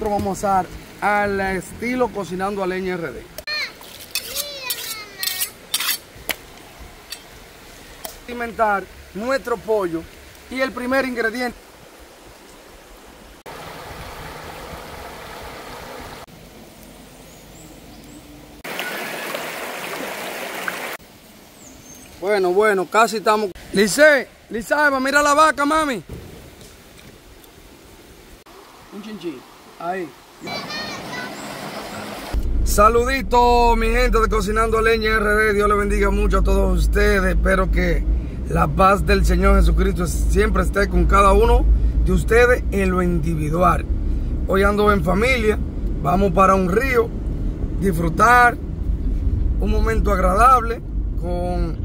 nosotros vamos a hacer al estilo cocinando a leña RD. Alimentar nuestro pollo y el primer ingrediente. Bueno, bueno, casi estamos. Lice, Lizaeva, mira la vaca, mami. Un chinchín. Ahí. Saludito, mi gente de Cocinando Leña RD. Dios le bendiga mucho a todos ustedes. Espero que la paz del Señor Jesucristo siempre esté con cada uno de ustedes en lo individual. Hoy ando en familia. Vamos para un río. Disfrutar un momento agradable con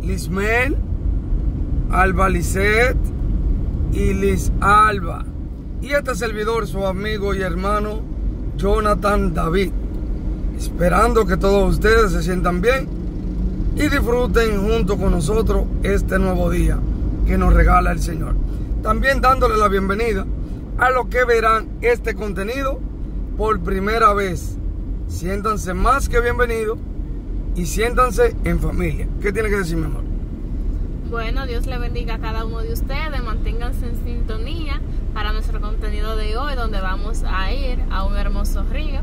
Lismel, Alba Lisset y Liz Alba. Y este servidor, su amigo y hermano Jonathan David. Esperando que todos ustedes se sientan bien y disfruten junto con nosotros este nuevo día que nos regala el Señor. También dándole la bienvenida a los que verán este contenido por primera vez. Siéntanse más que bienvenidos y siéntanse en familia. ¿Qué tiene que decir, mi amor? Bueno, Dios le bendiga a cada uno de ustedes, manténganse en sintonía para nuestro contenido de hoy, donde vamos a ir a un hermoso río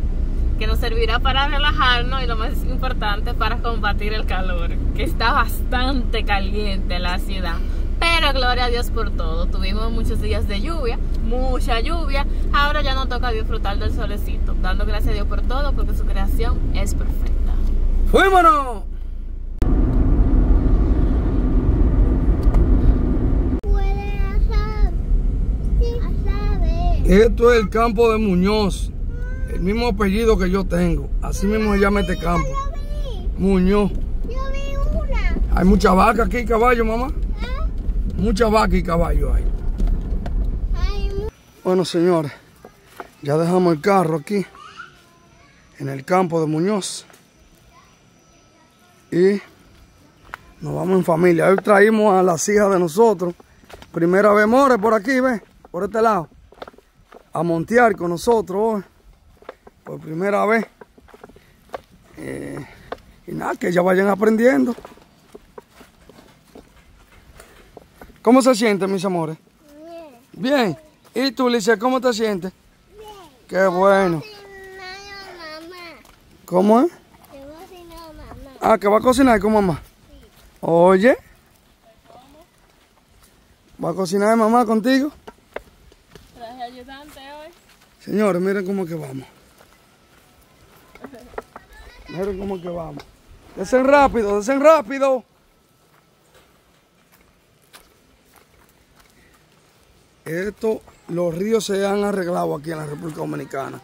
que nos servirá para relajarnos y lo más importante para combatir el calor, que está bastante caliente la ciudad. Pero gloria a Dios por todo. Tuvimos muchos días de lluvia, mucha lluvia. Ahora ya nos toca disfrutar del solecito, dando gracias a Dios por todo, porque su creación es perfecta. ¡Fuímonos! Esto es el campo de Muñoz. El mismo apellido que yo tengo. Así mismo se llama este campo. Muñoz. Yo vi una. Hay mucha vaca aquí, caballo, mamá. ¿Ah? Mucha vaca y caballo hay. Bueno, señores, ya dejamos el carro aquí, en el campo de Muñoz. Y nos vamos en familia. Hoy traímos a las hijas de nosotros. Primera vez, More, por aquí, ve, por este lado. A montear con nosotros hoy. Por primera vez. Eh, y nada, que ya vayan aprendiendo. ¿Cómo se sienten, mis amores? Bien. Bien. ¿Y tú, Licia, cómo te sientes? Bien. Qué bueno. ¿Cómo es? Ah, que va a cocinar con mamá. Oye. ¿Va a cocinar mamá contigo? Traje ayudante hoy. Señores, miren cómo que vamos. Miren cómo que vamos. Desen rápido, desen rápido. Esto, los ríos se han arreglado aquí en la República Dominicana.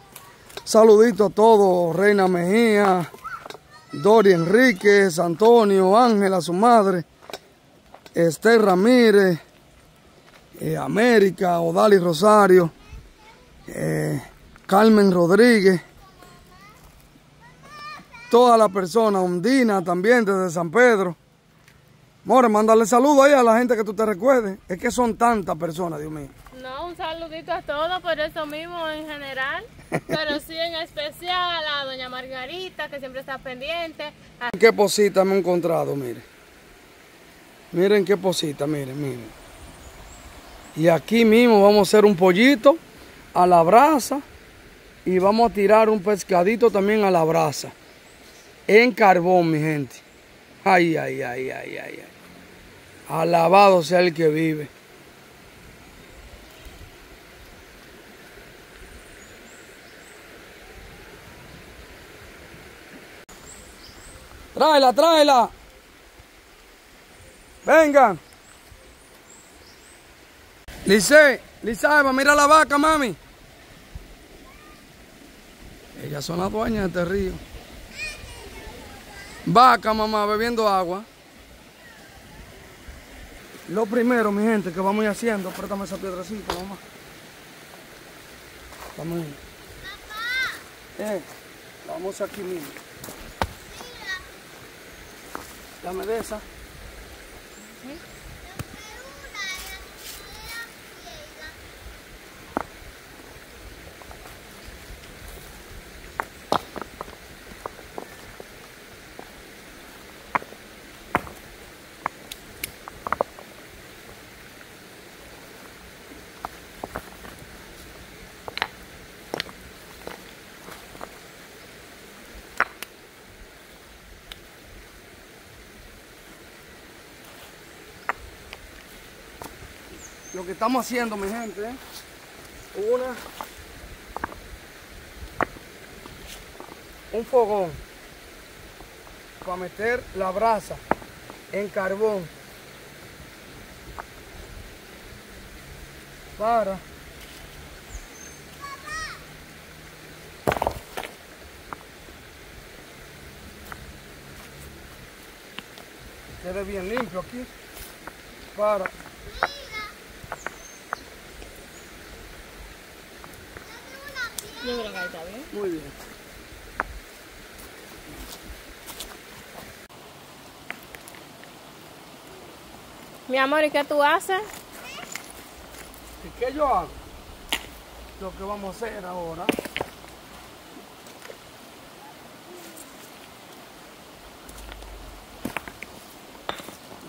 Saludito a todos, Reina Mejía, Dori Enríquez, Antonio, Ángela, su madre, Esther Ramírez, eh, América, Odali Rosario, eh, Carmen Rodríguez, toda la persona, Undina también desde San Pedro. More, mándale saludo ahí a la gente que tú te recuerdes. Es que son tantas personas, Dios mío. No, un saludito a todos, por eso mismo en general, pero sí en especial a doña Margarita, que siempre está pendiente. A- Qué posita me he encontrado, mire. Miren qué posita, miren, miren. Y aquí mismo vamos a hacer un pollito a la brasa y vamos a tirar un pescadito también a la brasa. En carbón, mi gente. Ay, ay, ay, ay, ay, ay. Alabado sea el que vive. Tráela, tráela. Vengan. Lice, Lizaeva, mira la vaca, mami. Ellas son las dueñas de este río. Vaca, mamá, bebiendo agua. Lo primero, mi gente, que vamos a ir haciendo, préstame esa piedrecita, mamá. Vamos ahí. Eh, vamos aquí mismo. Dame de esa. Lo que estamos haciendo, mi gente, una, un fogón. Para meter la brasa en carbón. Para. Quede bien limpio aquí. Para Yo creo que ahí está bien. muy bien Mi amor, ¿y qué tú haces? ¿Y qué yo hago? Lo que vamos a hacer ahora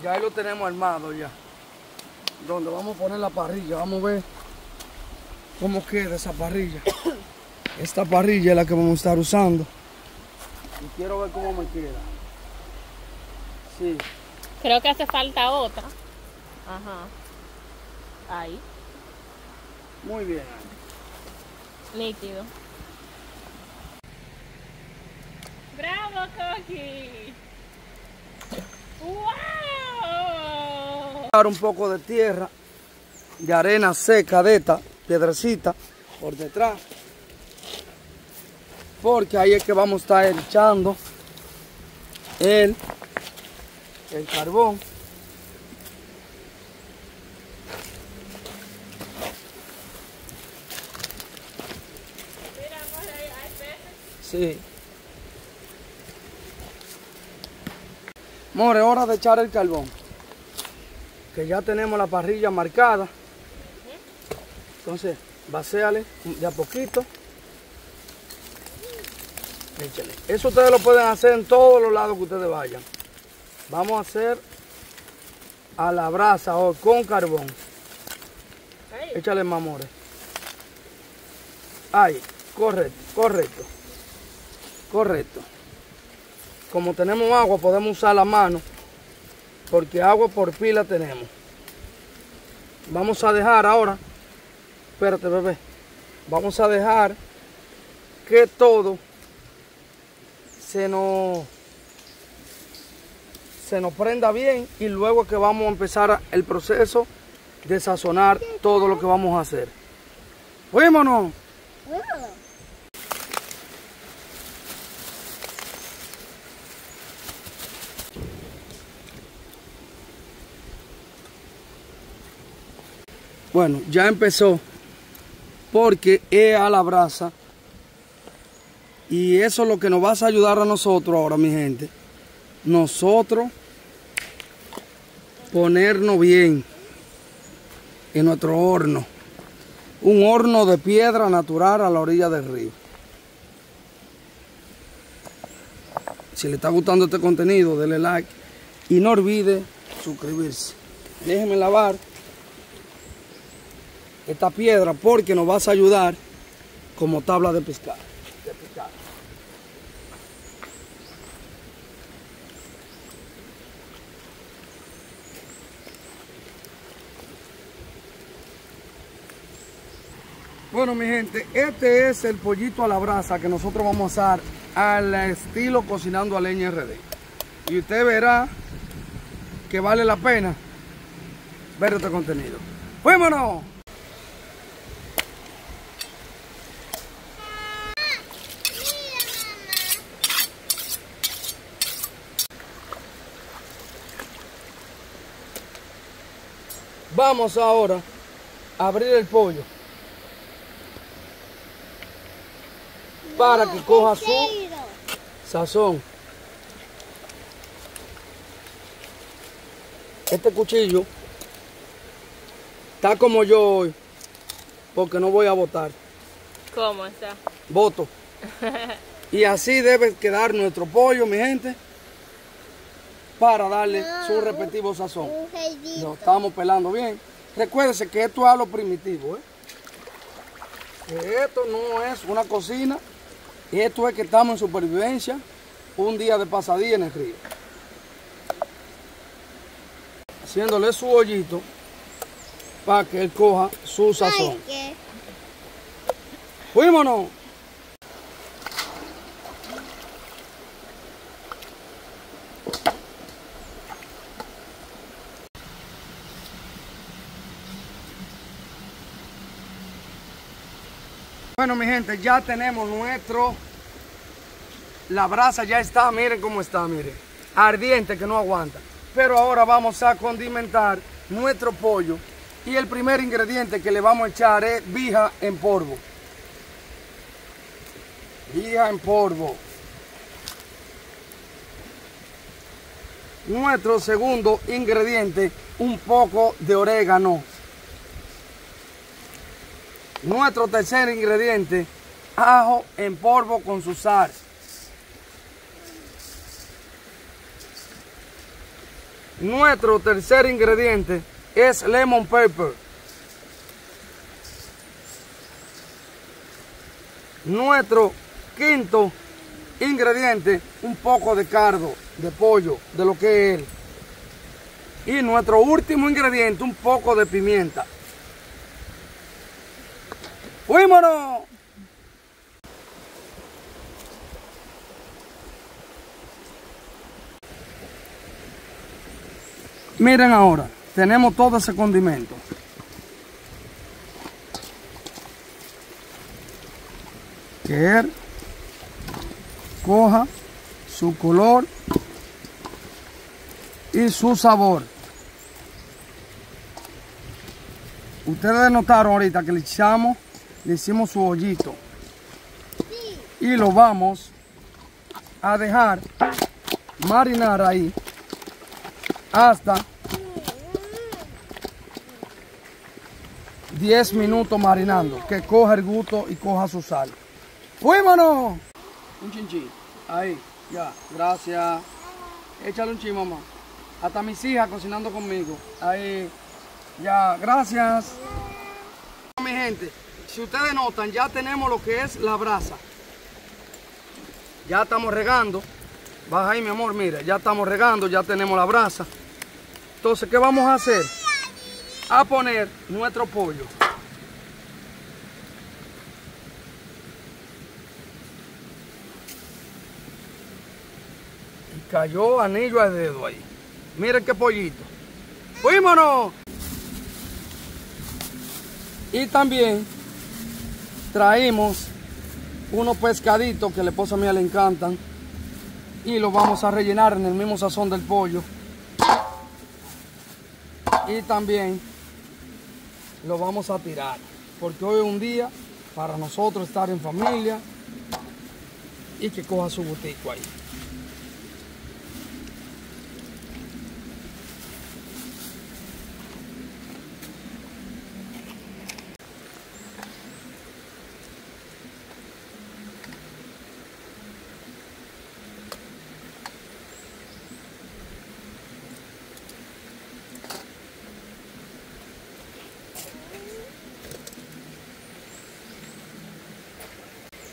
ya ahí lo tenemos armado ya donde vamos a poner la parrilla vamos a ver cómo queda esa parrilla esta parrilla es la que vamos a estar usando y quiero ver cómo me queda sí Creo que hace falta otra. Ajá. Ahí. muy bien Nítido. ¡Bravo, Coqui! ¡Wow! Dar un poco de tierra, de arena seca de esta, piedrecita, por detrás. Porque ahí es que vamos a estar echando el, el carbón. Sí. More, hora de echar el carbón. Que ya tenemos la parrilla marcada. Entonces, vacéale de a poquito. Échale. Eso ustedes lo pueden hacer en todos los lados que ustedes vayan. Vamos a hacer a la brasa o con carbón. Ahí. Échale más, more. Ahí, correcto, correcto. Correcto. Como tenemos agua, podemos usar la mano. Porque agua por pila tenemos. Vamos a dejar ahora. Espérate, bebé. Vamos a dejar que todo se nos se nos prenda bien y luego que vamos a empezar el proceso de sazonar todo lo que vamos a hacer. Fuímonos. Bueno, ya empezó porque es a la brasa y eso es lo que nos va a ayudar a nosotros ahora, mi gente. Nosotros ponernos bien en nuestro horno. Un horno de piedra natural a la orilla del río. Si le está gustando este contenido, denle like y no olvide suscribirse. Déjenme lavar esta piedra porque nos vas a ayudar como tabla de pescar. Bueno, mi gente, este es el pollito a la brasa que nosotros vamos a hacer al estilo cocinando a leña RD. Y usted verá que vale la pena ver este contenido. ¡Fuémonos! Vamos ahora a abrir el pollo para que coja su sazón. Este cuchillo está como yo hoy porque no voy a votar. ¿Cómo está? Voto. Y así debe quedar nuestro pollo, mi gente, para darle su respectivo sazón. Un. Lo estamos pelando bien. Recuérdese que esto es a lo primitivo, ¿eh? Que esto no es una cocina. Esto es que estamos en supervivencia. Un día de pasadía en el río. Haciéndole su hoyito para que él coja su sazón. Ay, Bueno, mi gente, ya tenemos nuestro... La brasa ya está, miren cómo está, miren. Ardiente que no aguanta. Pero ahora vamos a condimentar nuestro pollo. Y el primer ingrediente que le vamos a echar es vija en polvo. Vija en polvo. Nuestro segundo ingrediente, un poco de orégano. Nuestro tercer ingrediente, ajo en polvo con su sal. Nuestro tercer ingrediente es lemon pepper. Nuestro quinto ingrediente, un poco de cardo, de pollo, de lo que es él. Y nuestro último ingrediente, un poco de pimienta. ¡Fuímonos! Miren ahora, tenemos todo ese condimento. Que él coja su color y su sabor. Ustedes notaron ahorita que le echamos, le hicimos su hoyito. Y lo vamos a dejar marinar ahí hasta 10 minutos marinando, que coja el gusto y coja su sal. ¡Fuímonos! Un chinchín. Ahí, ya, gracias. Échale un chin, mamá. Hasta mis hijas cocinando conmigo. Ahí, ya, gracias. Mi gente, si ustedes notan, ya tenemos lo que es la brasa. Ya estamos regando. Baja ahí, mi amor, mira, ya estamos regando, ya tenemos la brasa. Entonces, ¿qué vamos a hacer? A poner nuestro pollo. Y cayó anillo a dedo ahí. Miren qué pollito. ¡Fuímonos! Y también traímos unos pescaditos que a la esposa mía le encantan. Y los vamos a rellenar en el mismo sazón del pollo. Y también lo vamos a tirar. Porque hoy es un día para nosotros estar en familia y que coja su botico ahí.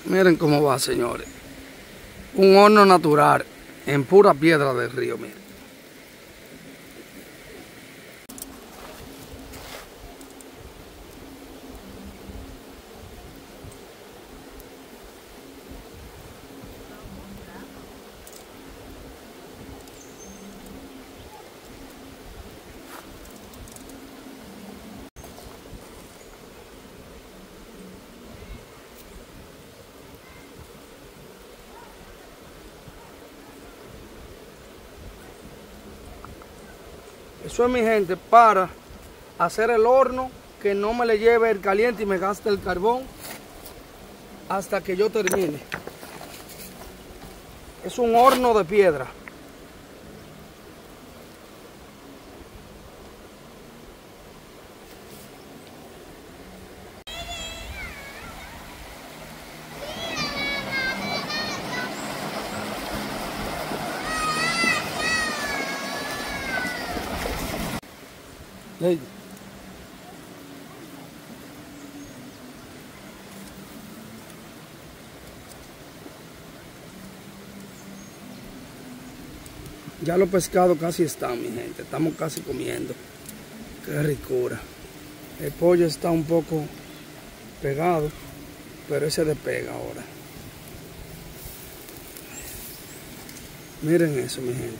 Miren cómo va, señores. Un horno natural en pura piedra del río, miren. Eso es mi gente para hacer el horno que no me le lleve el caliente y me gaste el carbón hasta que yo termine. Es un horno de piedra. Ya los pescados casi están, mi gente. Estamos casi comiendo. Qué ricura. El pollo está un poco pegado, pero ese despega ahora. Miren eso, mi gente.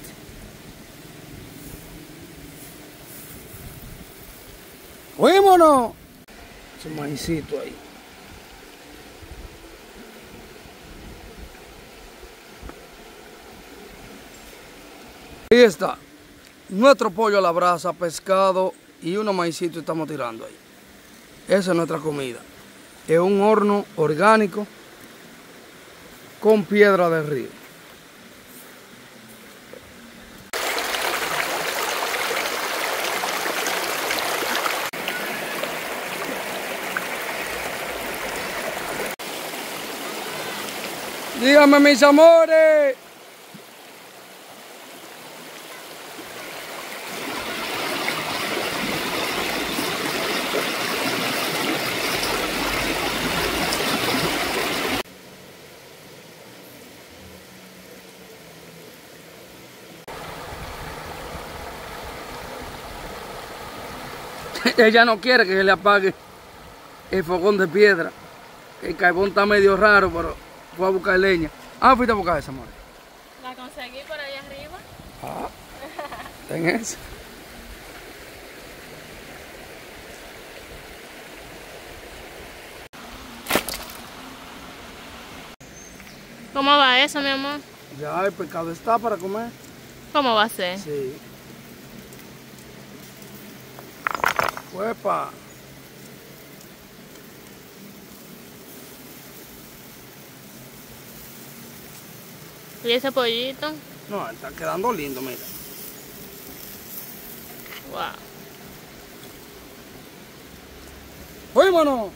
¡Fuímonos! Ese maicito ahí. Ahí está. Nuestro pollo a la brasa, pescado y unos maicitos estamos tirando ahí. Esa es nuestra comida. Es un horno orgánico con piedra de río. Dígame mis amores. Ella no quiere que se le apague el fogón de piedra. El carbón está medio raro, pero fue a buscar leña. Ah, fuiste a buscar esa, amor. La conseguí por ahí arriba. Ah, ten eso. ¿Cómo va eso, mi amor? Ya el pescado está para comer. ¿Cómo va a ser? Sí. Huepa. ¿Y ese pollito? No, está quedando lindo, mira. Wow. Fuímonos.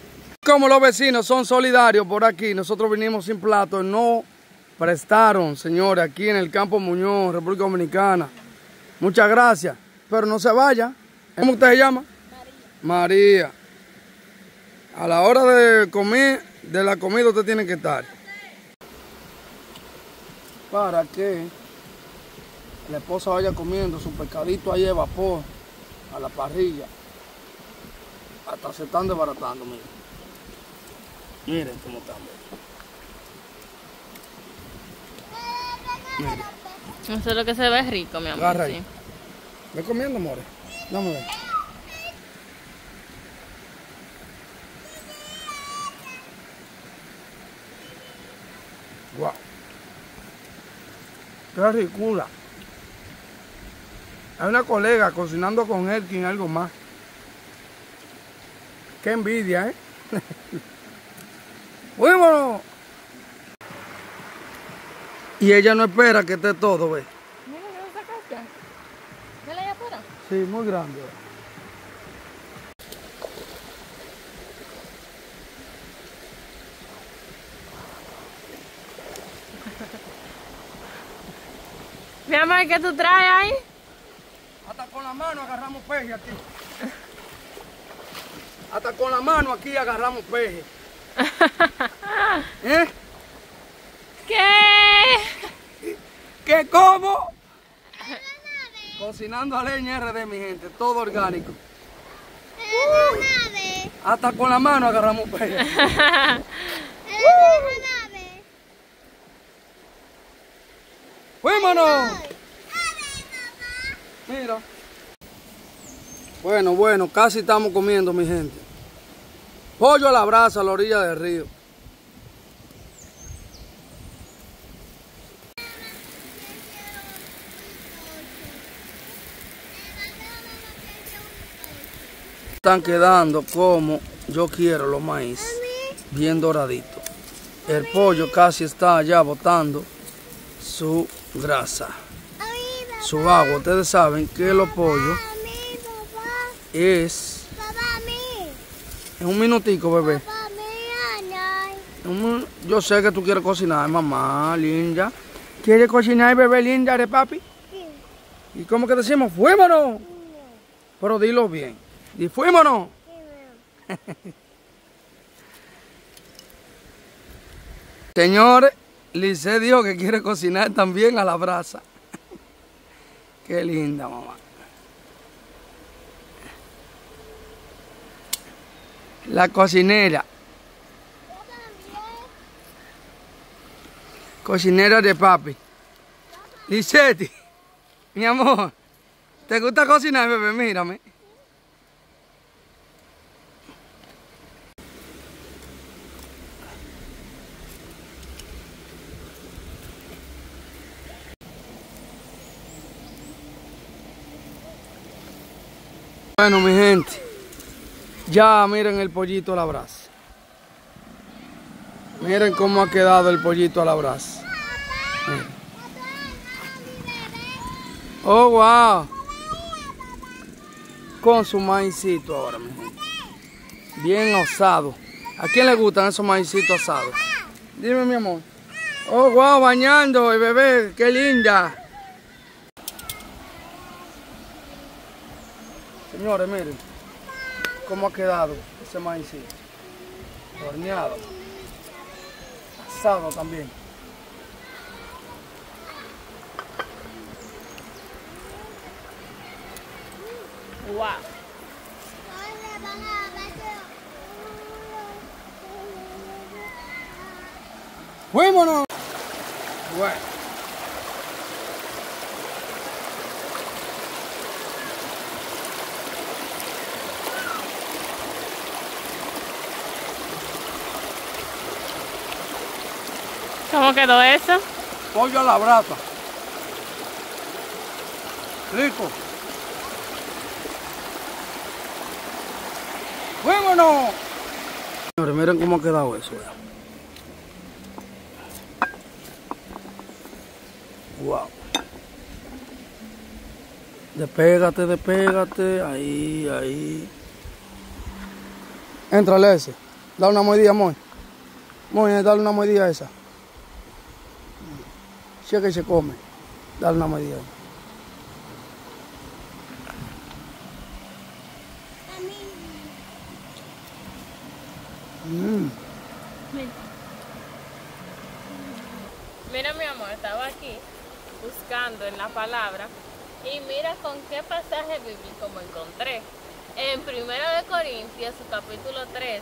Como los vecinos son solidarios por aquí, nosotros vinimos sin plato, no prestaron, señores, aquí en el Campo Muñoz, República Dominicana. Muchas gracias, pero no se vaya. ¿Cómo usted se llama? María. A la hora de comer, de la comida usted tiene que estar. Para que la esposa vaya comiendo su pescadito ahí de vapor a la parrilla. Hasta se están desbaratando, miren. Miren cómo están. Miren. Eso es lo que se ve rico, mi amor. Agarra sí. ahí. Ve comiendo, more. Dame ver. Guau. Qué ricura. Hay una colega cocinando con él y algo más. Qué envidia, ¿eh? ¡Fuímonos! Y ella no espera que esté todo, ¿ves? Mira, ¿qué sacaste? Afuera. Sí, muy grande. Mi amor, ¿qué tú traes ahí? Hasta con la mano agarramos peje aquí. Hasta con la mano aquí agarramos peje. ¿Eh? ¿Qué? ¿Qué como? Cocinando a leña RD, mi gente, todo orgánico. Nave. Hasta con la mano agarramos peje. ¡Fuímonos! Mira. Bueno, bueno, casi estamos comiendo, mi gente. Pollo a la brasa a la orilla del río. Están quedando como yo quiero los maíz, bien doradito. El pollo casi está ya botando su grasa, su agua. Ustedes saben que los pollos es en un minutico, bebé. Yo sé que tú quieres cocinar, mamá, linda. ¿Quieres cocinar, bebé linda de papi? Sí, ¿Y cómo que decimos? ¡Fuímonos! sí, Pero dilo bien. Y fuímonos. sí, sí. Señores, Lice dijo que quiere cocinar también a la brasa. Qué linda, mamá. La cocinera. Cocinera de papi. Licetti, mi amor, ¿te gusta cocinar, bebé? Mírame. Bueno, mi gente, ya miren el pollito a la brasa. Miren cómo ha quedado el pollito a la brasa. Miren. Oh, wow. Con su maicito ahora, mi gente. Bien osado. ¿A quién le gustan esos maicitos asados? Dime, mi amor. Oh, wow, bañando el bebé. Qué linda. Señores, miren cómo ha quedado ese maicito. Horneado. Asado también. Wow. Bueno. ¿Cómo quedó eso? Pollo a la brasa. Rico. ¡Fuémonos! Señores, miren cómo ha quedado eso. Wow. Despégate, despégate. Ahí, ahí. Entrale ese. Dale una mordida, Moy. Moy, dale una mordida a esa. Si es que se come. Dale una mordida. Mm. Mira mi amor, estaba aquí buscando en la palabra y mira con qué pasaje bíblico me encontré. En 1 de Corintios, su capítulo 13,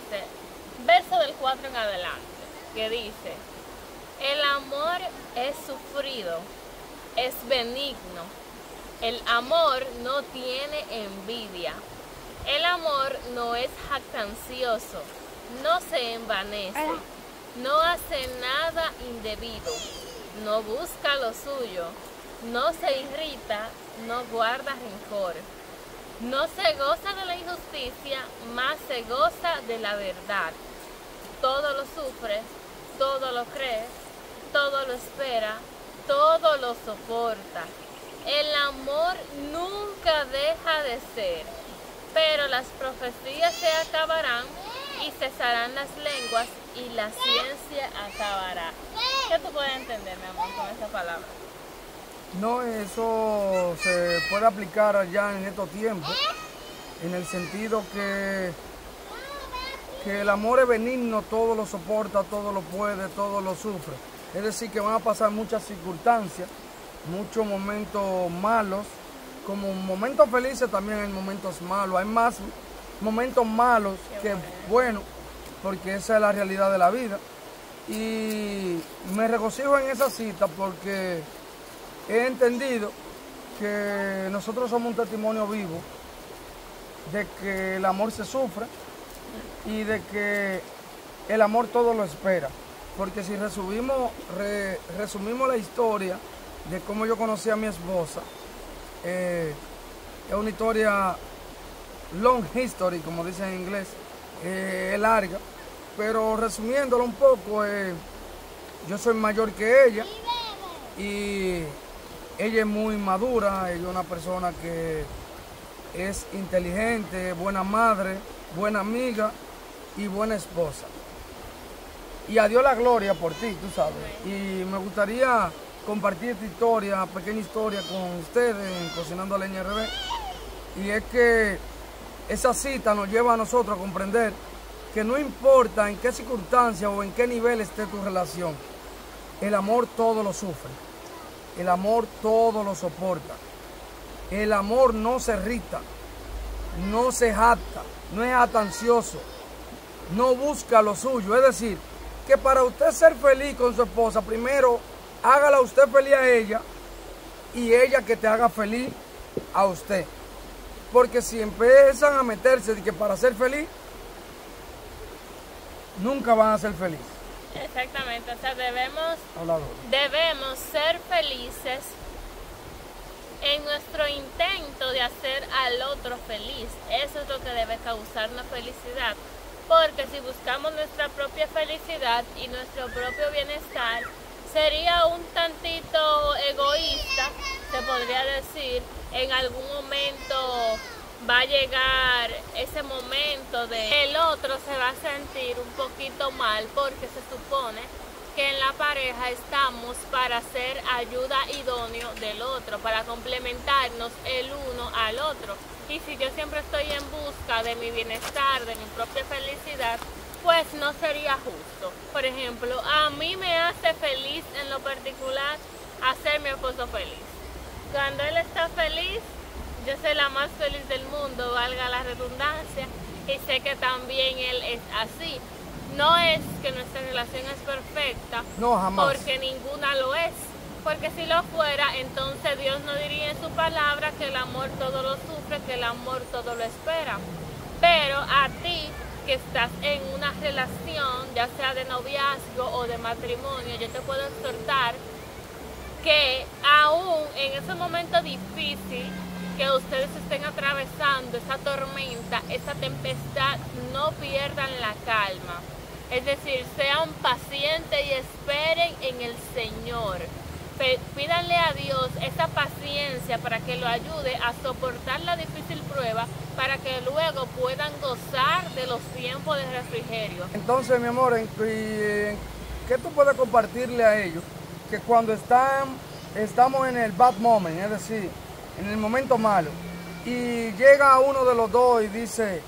verso del 4 en adelante, que dice, el amor es sufrido, es benigno, el amor no tiene envidia, el amor no es jactancioso, no se envanece, no hace nada indebido, no busca lo suyo, no se irrita, no guarda rencor, no se goza de la injusticia, más se goza de la verdad. Todo lo sufre, todo lo cree, todo lo espera, todo lo soporta. El amor nunca deja de ser, pero las profecías se acabarán y cesarán las lenguas y la ciencia acabará. ¿Qué tú puedes entender, mi amor, con esa palabra? No, eso se puede aplicar ya en estos tiempos, en el sentido que, que el amor es benigno, todo lo soporta, todo lo puede, todo lo sufre. Es decir, que van a pasar muchas circunstancias, muchos momentos malos, como momentos felices también hay momentos malos. Hay más momentos malos que buenos, porque esa es la realidad de la vida. Y me regocijo en esa cita porque he entendido que nosotros somos un testimonio vivo de que el amor se sufre y de que el amor todo lo espera. Porque si resumimos, re- resumimos la historia de cómo yo conocí a mi esposa, eh, es una historia long history, como dicen en inglés, eh, larga, pero resumiéndolo un poco, eh, yo soy mayor que ella y ella es muy madura, ella es una persona que es inteligente, buena madre, buena amiga y buena esposa. Y a Dios la gloria por ti, tú sabes. Y me gustaría compartir esta historia, pequeña historia con ustedes en Cocinando Leña RD. Y es que esa cita nos lleva a nosotros a comprender que no importa en qué circunstancia o en qué nivel esté tu relación, el amor todo lo sufre. El amor todo lo soporta. El amor no se irrita, no se jacta, no es jactancioso. no busca lo suyo. Es decir, que para usted ser feliz con su esposa, primero hágala usted feliz a ella y ella que te haga feliz a usted. Porque si empiezan a meterse de que para ser feliz, nunca van a ser felices. Exactamente, o sea, debemos, debemos ser felices en nuestro intento de hacer al otro feliz. Eso es lo que debe causarnos felicidad. Porque si buscamos nuestra propia felicidad y nuestro propio bienestar, sería un tantito egoísta, se podría decir, en algún momento va a llegar ese momento de el otro se va a sentir un poquito mal porque se supone que en la pareja estamos para ser ayuda idóneo del otro, para complementarnos el uno al otro. Y si yo siempre estoy en busca de mi bienestar, de mi propia felicidad, pues no sería justo. Por ejemplo, a mí me hace feliz en lo particular hacer mi esposo feliz. Cuando él está feliz, yo soy la más feliz del mundo, valga la redundancia, y sé que también él es así. No es que nuestra relación es perfecta, no, jamás. porque ninguna lo es. Porque si lo fuera, entonces Dios no diría en su palabra que el amor todo lo sufre, que el amor todo lo espera. Pero a ti que estás en una relación, ya sea de noviazgo o de matrimonio, yo te puedo exhortar que aún en ese momento difícil que ustedes estén atravesando, esa tormenta, esa tempestad, no pierdan la calma. Es decir, sean pacientes y esperen en el Señor. Pídanle a Dios esa paciencia para que lo ayude a soportar la difícil prueba para que luego puedan gozar de los tiempos de refrigerio. Entonces, mi amor, ¿qué tú puedes compartirle a ellos? Que cuando están, estamos en el bad moment, es decir, en el momento malo, y llega uno de los dos y dice,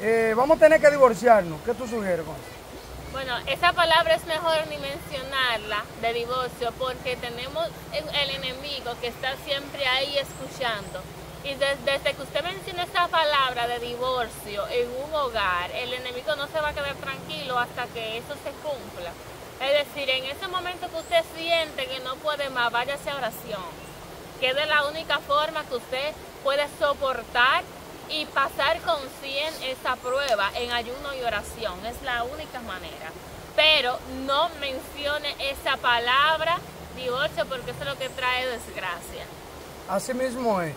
eh, vamos a tener que divorciarnos, ¿qué tú sugieres Bueno, esa palabra es mejor ni mencionarla de divorcio porque tenemos el enemigo que está siempre ahí escuchando. Y desde, que usted menciona esa palabra de divorcio en un hogar, el enemigo no se va a quedar tranquilo hasta que eso se cumpla. Es decir, en ese momento que usted siente que no puede más, váyase a oración. Que es de la única forma que usted puede soportar y pasar con 100 esa prueba en ayuno y oración. Es la única manera. Pero no mencione esa palabra divorcio porque eso es lo que trae desgracia. Así mismo es.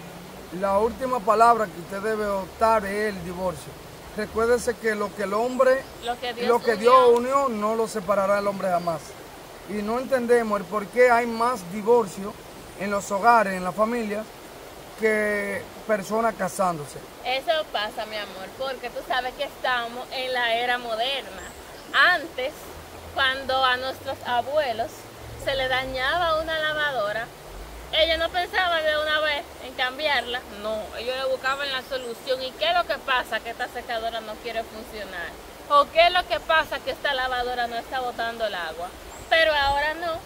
La última palabra que usted debe optar es el divorcio. Recuérdese que lo que el hombre, lo que Dios, lo que Dios unió, no lo separará el hombre jamás. Y no entendemos el por qué hay más divorcio en los hogares, en la familia, que personas casándose. Eso pasa, mi amor, porque tú sabes que estamos en la era moderna. Antes, cuando a nuestros abuelos se le dañaba una lavadora, ella no pensaba de una vez en cambiarla, no, ellos le buscaban la solución. ¿Y qué es lo que pasa que esta secadora no quiere funcionar? ¿O qué es lo que pasa que esta lavadora no está botando el agua? Pero ahora no.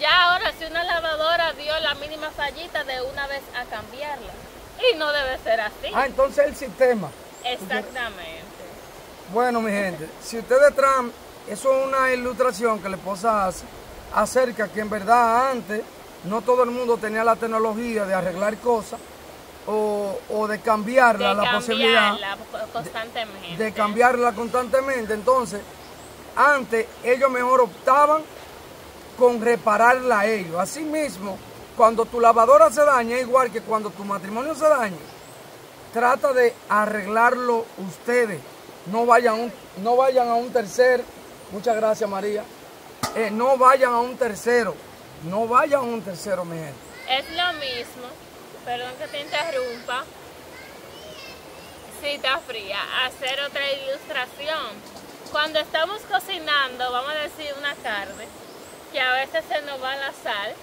Ya ahora si una lavadora dio la mínima fallita de una vez a cambiarla. Y no debe ser así. Ah, entonces el sistema. Exactamente. Bueno, mi gente, si ustedes traen, eso es una ilustración que la esposa hace acerca que en verdad antes no todo el mundo tenía la tecnología de arreglar cosas o, de cambiarla, la posibilidad constantemente. De, cambiarla constantemente. Entonces, antes ellos mejor optaban con repararla a ellos. Asimismo, cuando tu lavadora se daña, igual que cuando tu matrimonio se daña, trata de arreglarlo ustedes. No vayan, vayan a un tercer, muchas gracias María, eh, no vayan a un tercero no vaya a un tercero, mi. Es lo mismo, perdón que te interrumpa, cita fría, hacer otra ilustración. Cuando estamos cocinando, vamos a decir una carne, que a veces se nos va la sal,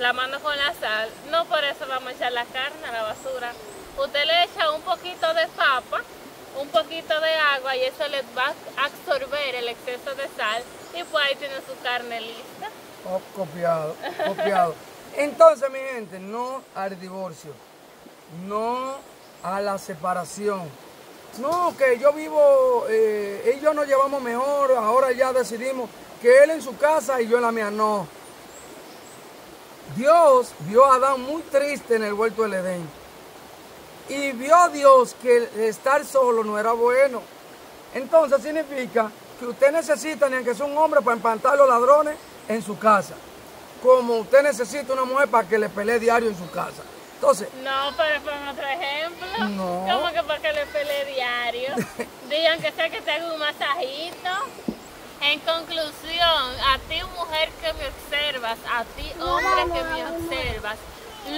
la mano con la sal, no por eso vamos a echar la carne a la basura. Usted le echa un poquito de papa, un poquito de agua y eso le va a absorber el exceso de sal y pues ahí tiene su carne lista. Oh, copiado, copiado. Entonces, mi gente, no al divorcio, no a la separación. No, que yo vivo, eh, y yo nos llevamos mejor, ahora ya decidimos que él en su casa y yo en la mía. No. Dios vio a Adán muy triste en el huerto del Edén. Y vio a Dios que estar solo no era bueno. Entonces significa que usted necesita ni que sea un hombre para empantar a los ladrones en su casa. Como usted necesita una mujer para que le pelee diario en su casa. Entonces, No, pero pon otro ejemplo. No. ¿Cómo que para que le pele diario? Digan que sea que te haga un masajito. En conclusión, a ti mujer que me observas, a ti hombre que me observas,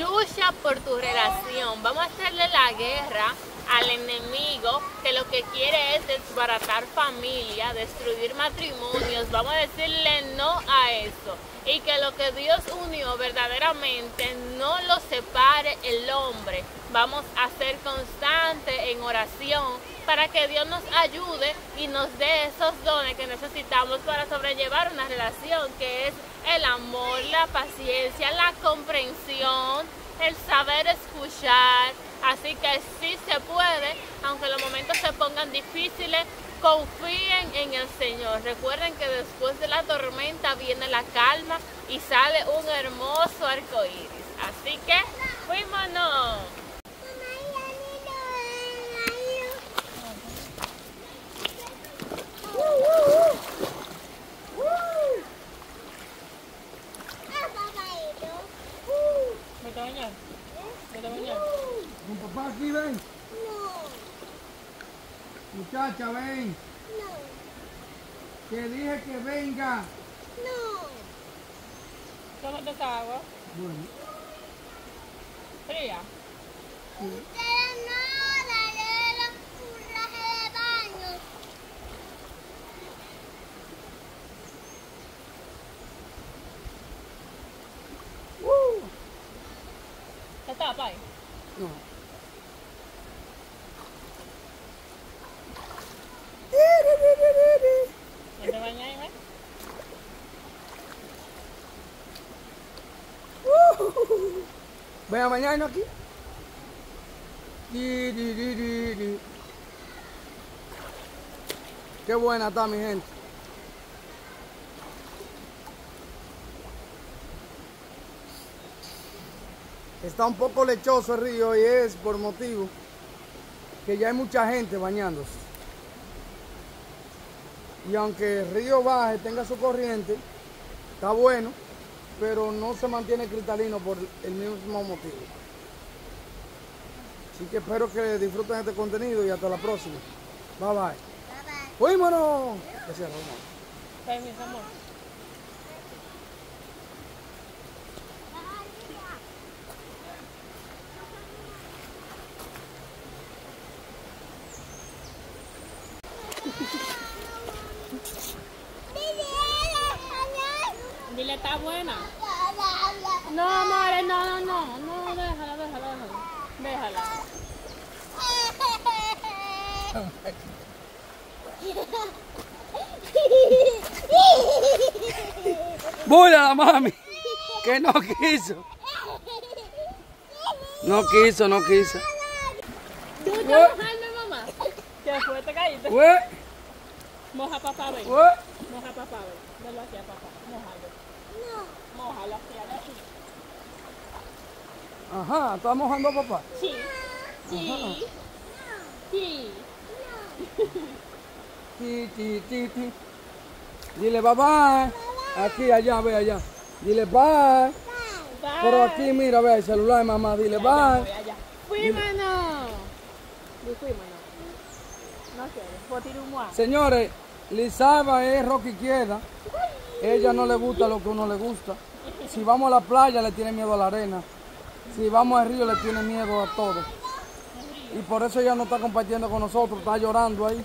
lucha por tu relación. Vamos a hacerle la guerra al enemigo que lo que quiere es desbaratar familia, destruir matrimonios. Vamos a decirle no a eso. Y que lo que Dios unió verdaderamente no lo separe el hombre. Vamos a ser constantes en oración para que Dios nos ayude y nos dé esos dones que necesitamos para sobrellevar una relación, que es el amor, la paciencia, la comprensión, el saber escuchar. Así que sí se puede, aunque los momentos se pongan difíciles, confíen en el Señor. Recuerden que después de la tormenta viene la calma y sale un hermoso arco iris. Así que, fuímonos. Vete a bañar. Vete a bañar. con papá aquí ven. Muchacha, ven. Que dije que venga. Tómate esa agua. Bueno, Fría. ¿Qué tapa ahí? no. Vete a bañar y ven. Ven a bañarnos aquí. Qué buena está mi gente. Está un poco lechoso el río y es por motivo que ya hay mucha gente bañándose. Y aunque el río baje, tenga su corriente, está bueno, pero no se mantiene cristalino por el mismo motivo. Así que espero que disfruten este contenido y hasta la próxima. Bye bye. ¡Fuímonos! Que cierra, vamos. Permiso, amor. Dile, está buena. No, amores, no, no, no. No, déjala, déjala, déjala. Déjala. ¡Voy a la mami! Que no quiso. No quiso, no quiso. ¿Tú estás mojando, mamá? ¿Qué fue? ¿Te caíste? ¡Ué! Moja papá, ven. ¡Ué! Moja papá, ven. Dale aquí a papá. Mójalo. Mójalo así, hazlo así. Ajá, ¿estás mojando a papá? Sí. Sí. Sí. Ti, ti, ti, ti. Dile bye bye. Aquí, allá, ve allá. Dile bye. Bye. Pero aquí, mira, ve el celular, mamá. Dile Allá, voy, bye. allá. Fuímonos. Fuímonos. No quiero. Señores, Lizaba es roca izquierda. Ella no le gusta lo que uno le gusta. Si vamos a la playa, le tiene miedo a la arena. Si vamos al río, le tiene miedo a todo. Y por eso ella no está compartiendo con nosotros, está llorando ahí.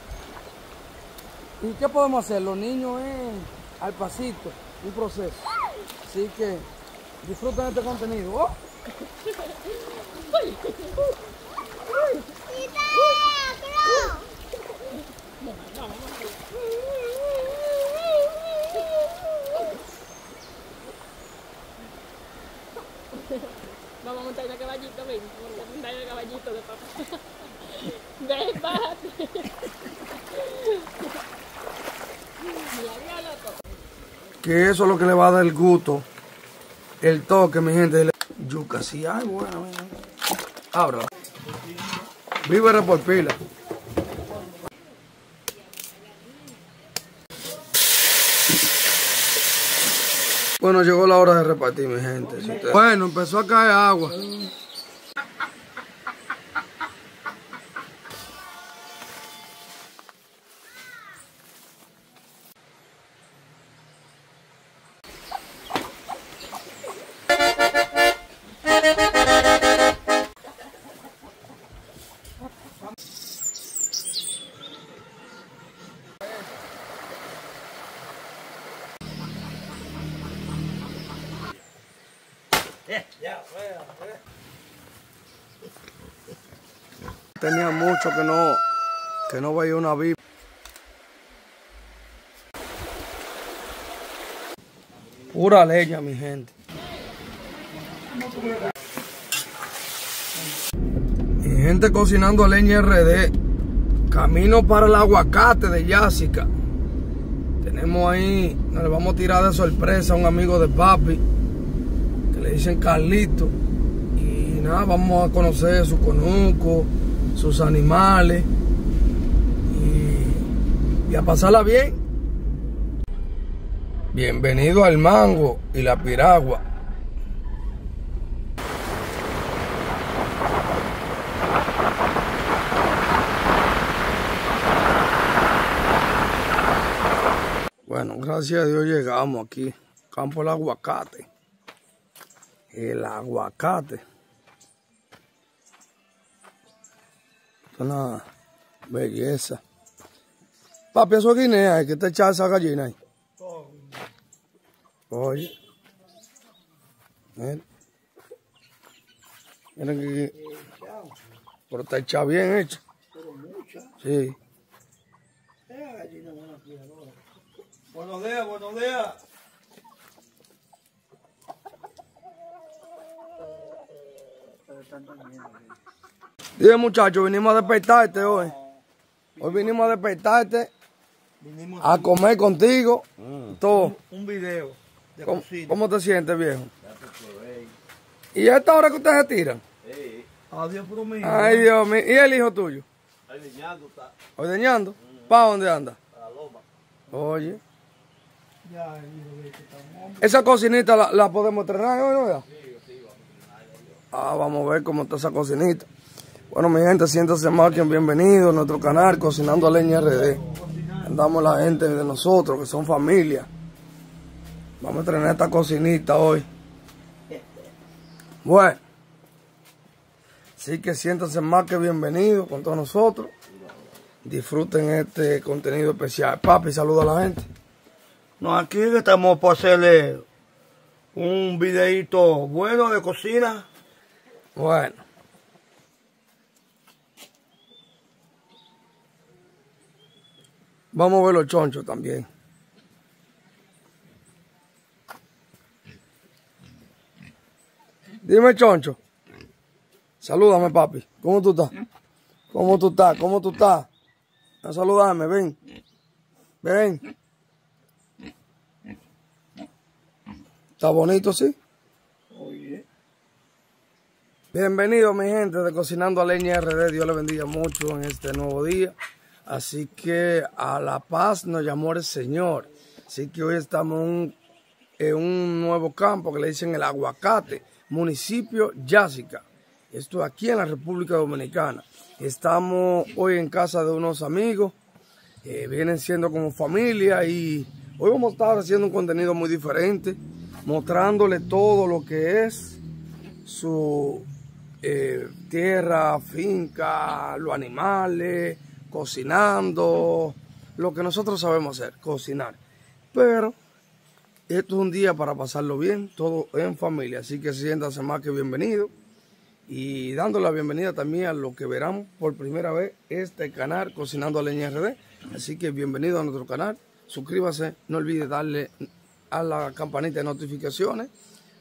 ¿Y qué podemos hacer? Los niños es al pasito, un proceso. Así que disfruten este contenido. ¡Oh! Vamos a montar una caballito, ven. Vamos a montar una caballito de papá. Ven, bájate. Que eso es lo que le va a dar el gusto, el toque, mi gente. Yuca, sí hay, bueno, mira. Ábrala. Víveres por pila. Bueno, llegó la hora de repartir, mi gente. si Bueno, empezó a caer agua. Que no, que no veía una viva. Pura leña, mi gente. Mi gente cocinando leña RD. Camino para el aguacate de Yásica. Tenemos ahí, nos le vamos a tirar de sorpresa a un amigo de papi, que le dicen Carlito. Y nada, vamos a conocer su conuco, sus animales y, y a pasarla bien. Bienvenido al mango y la piragua. Bueno, gracias a Dios llegamos aquí. Campo el aguacate. El aguacate. Una belleza. Papi, eso es guinea, hay que te echar esa gallina ahí. Oye. Miren. Miren que... Pero está hecha bien hecha. Sí. Buenos días, buenos días. Dime muchachos, vinimos a despertarte hoy. Hoy vinimos a despertarte, Vinimos a comer contigo. Todo. un video de ¿Cómo, cocina. cómo te sientes, viejo? ¿Y a esta hora que ustedes se tiran? Adiós, pero mío. Ay, Dios mío. ¿Y el hijo tuyo? Alineando está ¿Ordeñando? ¿Para dónde anda? a la loma. Oye. Ya, hijo de estamos. Esa cocinita la, la podemos entrenar hoy, ¿no? vea? Ah, vamos a ver cómo está esa cocinita. Bueno, mi gente, siéntase más que bienvenido a nuestro canal Cocinando a Leña RD. Andamos la gente de nosotros, que son familia. Vamos a entrenar esta cocinita hoy. Bueno. Así que siéntanse más que bienvenidos con todos nosotros. Disfruten este contenido especial. Papi, saluda a la gente. No, aquí estamos por hacerle un videito bueno de cocina. Bueno. Vamos a ver los chonchos también. Dime, choncho. Salúdame, papi. ¿Cómo tú estás? ¿Cómo tú estás? ¿Cómo tú estás? Ven, saludame, ven. Ven. ¿Está bonito, sí? Oye. Bienvenido mi gente de Cocinando a Leña RD, Dios le bendiga mucho en este nuevo día. Así que a la paz nos llamó el Señor. Así que hoy estamos en un, nuevo campo que le dicen el aguacate, municipio Yásica. Esto aquí en la República Dominicana. Estamos hoy en casa de unos amigos, eh, vienen siendo como familia y hoy vamos a estar haciendo un contenido muy diferente, mostrándole todo lo que es su eh, tierra, finca, los animales, cocinando, lo que nosotros sabemos hacer, cocinar. Pero esto es un día para pasarlo bien, todo en familia, así que siéntanse más que bienvenido y dando la bienvenida también a los que verán por primera vez este canal Cocinando a Leña RD. Así que bienvenido a nuestro canal, suscríbase, no olvide darle a la campanita de notificaciones,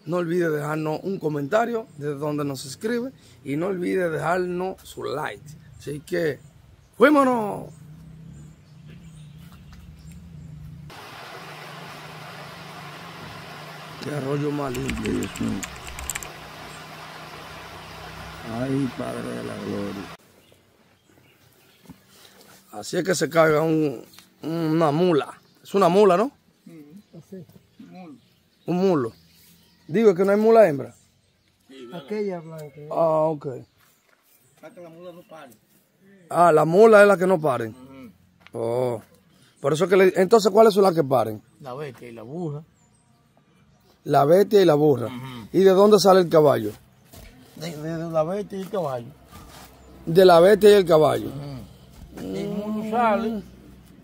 no olvide dejarnos un comentario desde donde nos escribe y no olvide dejarnos su like. Así que ¡Fuímonos! Qué arroyo más limpio, Dios mío. Ay, Padre de la Gloria. Así es que se carga un, una mula. Es una mula, ¿no? Un mulo. Digo que no hay mula hembra. Aquella blanca. Ah, ok. Para que la mula no pare. Ah, la mula es la que no paren. Oh. Por eso que le... Entonces, ¿cuáles son las que paren? La bestia y la burra. La bestia y la burra. ¿Y de dónde sale el caballo? De, de- de la bestia y el caballo. De la bestia y el caballo. El mulo sale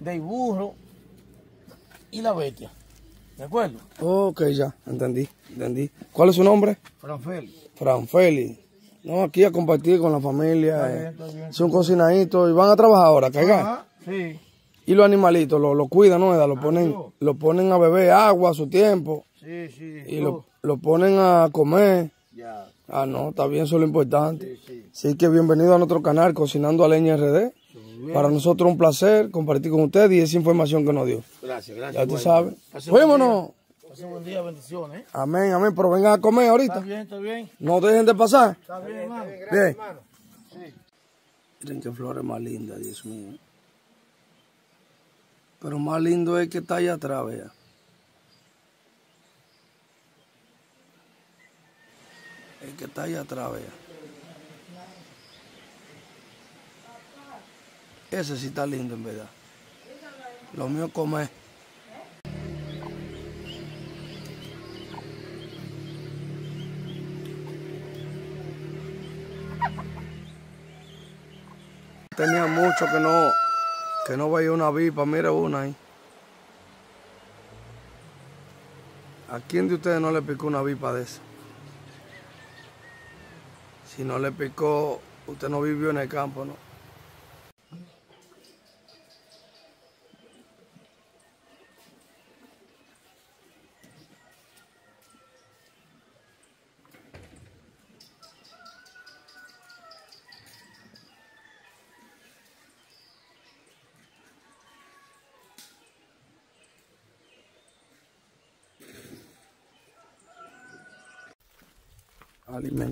del burro y la bestia. ¿De acuerdo? Ok, ya, entendí, entendí. ¿Cuál es su nombre? Franfel. Fran Feli. No, aquí a compartir con la familia. eh. Está bien. Es un cocinadito y van a trabajar ahora. Ajá, sí, Y los animalitos, lo, lo cuidan, ¿no? Lo ponen, Adiós. lo ponen a beber agua a su tiempo sí, sí. y lo, lo ponen a comer. Ya, Ah, no, está bien, eso es lo importante. sí, sí. Así que bienvenido a nuestro canal Cocinando a Leña RD. Para nosotros un placer compartir con usted y esa información que nos dio. Gracias, gracias. Ya tú sabes. Día. Pase buen día, bendiciones. ¿eh? Amén, amén. Pero vengan a comer Está ahorita. bien, está bien. No dejen de pasar. Está bien, hermano. Bien. Miren qué flores más lindas, Dios mío. Pero más lindo es que está allá atrás, vea. El que está allá atrás, vea. Ese sí está lindo, en verdad. Lo mío es comer. Tenía mucho que no, que no veía una vipa, mire una ahí. ¿A quién de ustedes no le picó una vipa de esa? Si no le picó, usted no vivió en el campo, ¿no?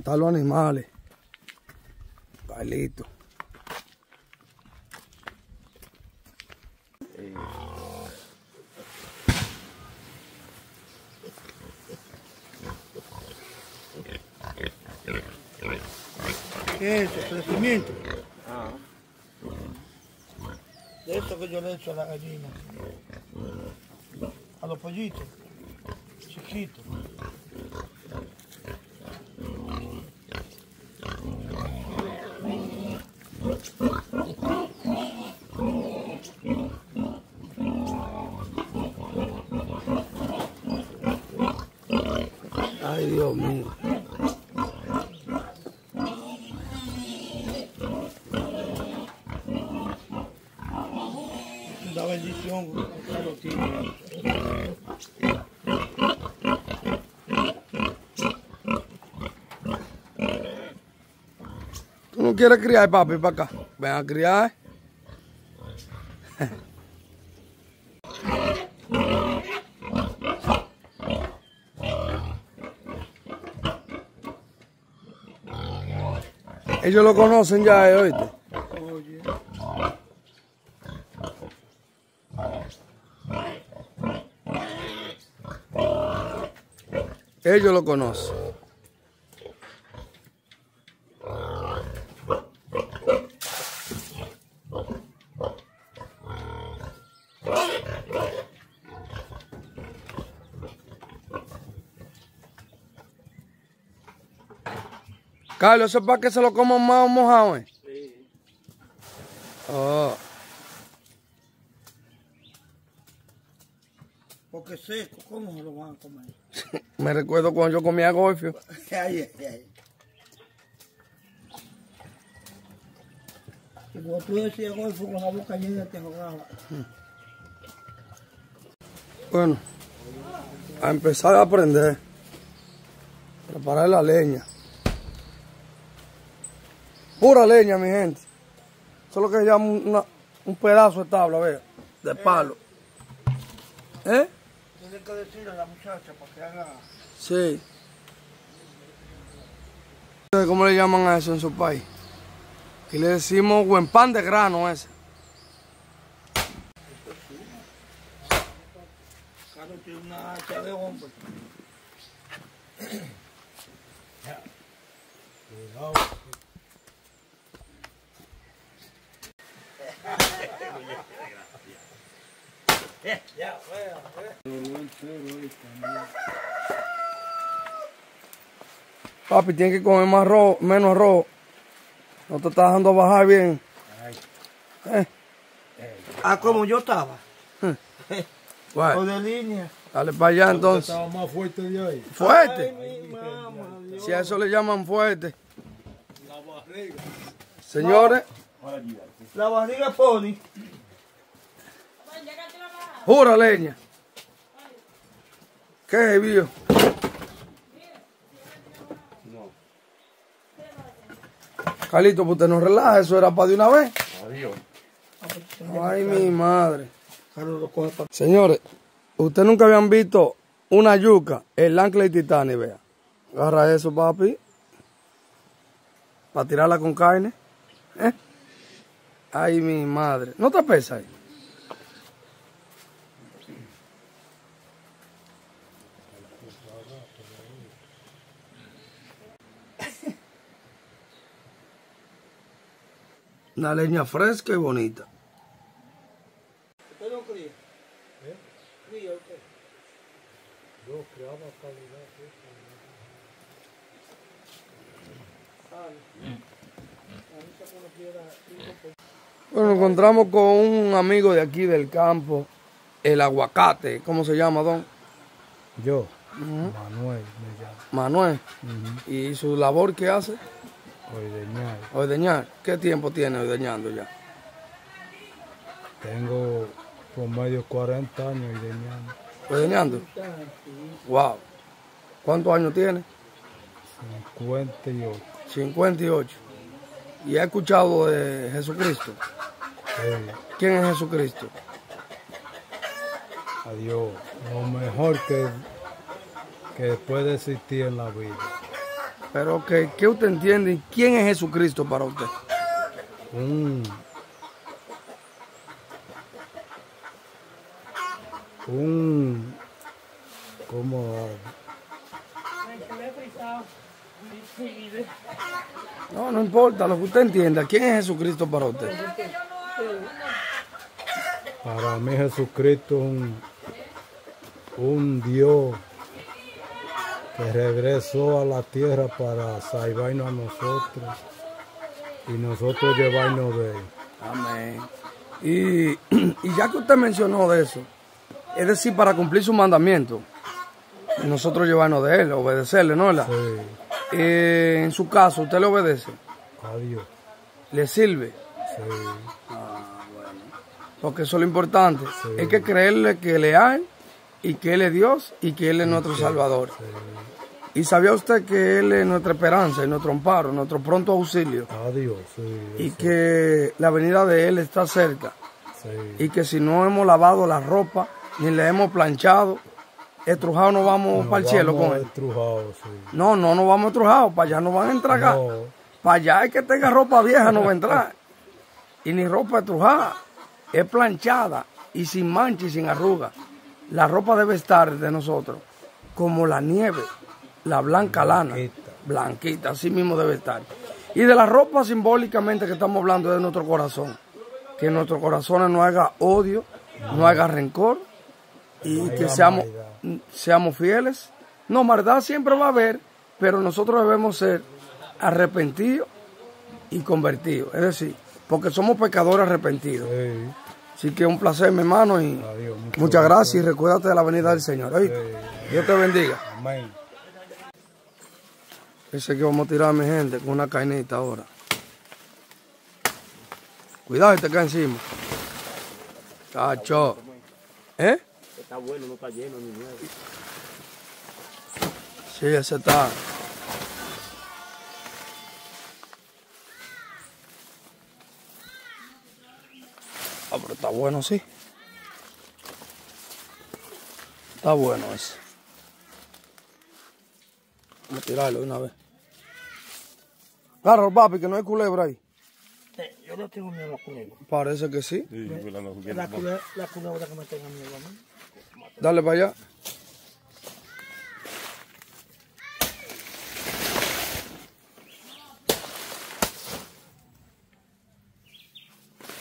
Alimentar los animales. Bailito. ¿Qué es eso? Crecimiento. De eso que yo le echo a la gallina. A los pollitos. Chiquitos. No quieres criar, papi, para acá? Ven a criar. Ellos lo conocen ya, eh, ¿oíste? Ellos lo conocen. Carlos, ¿eso es para que se lo coman más mojado, eh? Oh, Porque seco, ¿cómo se lo van a comer? me recuerdo cuando yo comía golfio. Ay, ay, ay. Y cuando tú decías golfo con la boca llena te ahogaba. Bueno, a empezar a aprender. Preparar la leña. Pura leña, mi gente. Eso es lo que se llama una- un pedazo de tabla, vea, de palo. ¿Eh? Tienes que decirle a la muchacha para que haga... Sí. ¿Cómo le llaman a eso en su país? Aquí le decimos buen pan de grano ese. Carlos tiene una hacha de hombre. Papi, tiene que comer más arroz, menos arroz. No te está dejando bajar bien. Eh, Ah, como yo estaba. O bueno, de línea. dale para allá entonces. Estaba más fuerte de ahí. Fuerte. Ay, mi mamá, Dios. Si a eso le llaman fuerte. Señores, La barriga pony. Jura leña. ¿Qué es, viejo? Carlito, pues usted no relaja, eso era para de una vez. Ay, mi madre. Señores, ustedes nunca habían visto una yuca, el Ancla y Titani, vea. Agarra eso, papi. Para tirarla con carne. ¿Eh? Ay, mi madre. ¿No te pesa ahí? Una leña fresca y bonita. ¿Usted no cría? ¿Cría usted? Bueno, nos encontramos con un amigo de aquí del campo, el aguacate, ¿cómo se llama, don? Yo, Manuel, me llamo. Manuel. ¿Y su labor qué hace? Ordeñar. Ordeñar. ¿Qué tiempo tiene ordeñando ya? Tengo por medio 40 años ordeñando. Ordeñando. Wow. ¿Cuántos años tiene? 58. 58. ¿Y ha escuchado de Jesucristo? Sí, ¿Quién es Jesucristo? adiós. Lo mejor que, que puede existir en la vida. Pero ¿qué, qué usted entiende? ¿Quién es Jesucristo para usted? Un, un, como, No, no importa, lo que usted entienda. ¿Quién es Jesucristo para usted? para mí Jesucristo es un, un Dios que regresó a la tierra para salvarnos a nosotros y nosotros llevarnos de él. Amén. Y, y ya que usted mencionó de eso, es decir, para cumplir su mandamiento, nosotros llevarnos de él, obedecerle, ¿no? ¿verdad? Sí, Eh, en su caso, ¿usted le obedece? adiós. ¿Le sirve? Sí, Porque eso es lo importante. Hay que creerle que es Él y que Él es Dios y que Él es nuestro Salvador. ¿Y sabía usted que Él es nuestra esperanza y nuestro amparo, nuestro pronto auxilio? adiós. Sí, Y que la venida de Él está cerca. Y que si no hemos lavado la ropa ni le hemos planchado, estrujados no vamos para el cielo con Él. No, no nos vamos estrujados, para allá no van a entrar acá. No, Para allá es que tenga ropa vieja no va a entrar. Y ni ropa estrujada. Es planchada y sin mancha y sin arruga. La ropa debe estar de nosotros como la nieve, la blanca lana. Blanquita. Así mismo debe estar. Y de la ropa simbólicamente que estamos hablando es de nuestro corazón. Que en nuestros corazones no haga odio, no haga rencor y que seamos, seamos fieles. No, maldad siempre va a haber, pero nosotros debemos ser arrepentidos y convertidos. Es decir, porque somos pecadores arrepentidos. sí. Así que un placer, mi hermano, y Adiós, muchas gracias y recuérdate de la venida del Señor. ¿oíste? Dios te bendiga. Amén. Ese que vamos a tirar, mi gente, con una cainita ahora. Cuidado, te cae encima. Cacho. ¿Eh? Está bueno, no está lleno ni nada. Sí, ese está. Ah, pero está bueno, sí. Está bueno ese. Vamos a tirarlo de una vez. Claro, papi, que no hay culebra ahí. Yo no tengo miedo a la culebra. Parece que sí. La culebra, la culebra que me tenga miedo a mí. Dale para allá.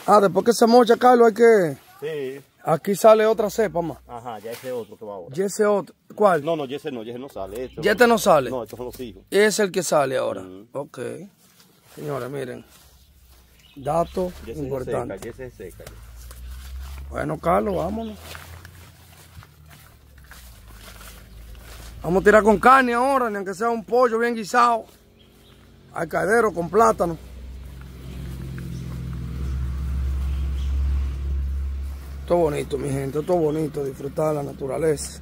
Ah, después que se mocha, Carlos, hay que... Sí. Aquí sale otra cepa más. Ajá, ya ese otro que va ahora. Y ese otro... ¿Cuál? No, no, Jesse no, Jesse no sale. Este ¿Y este no sale? No, estos son los hijos. Es el que sale ahora. Mm. Ok. Señores, miren. Dato Jesse importante. seca, Jesse es seca. Bueno, Carlos, vámonos. Vamos a tirar con carne ahora, ni aunque sea un pollo bien guisado. Al caidero con plátano. Es bonito, mi gente, es bonito, disfrutar de la naturaleza.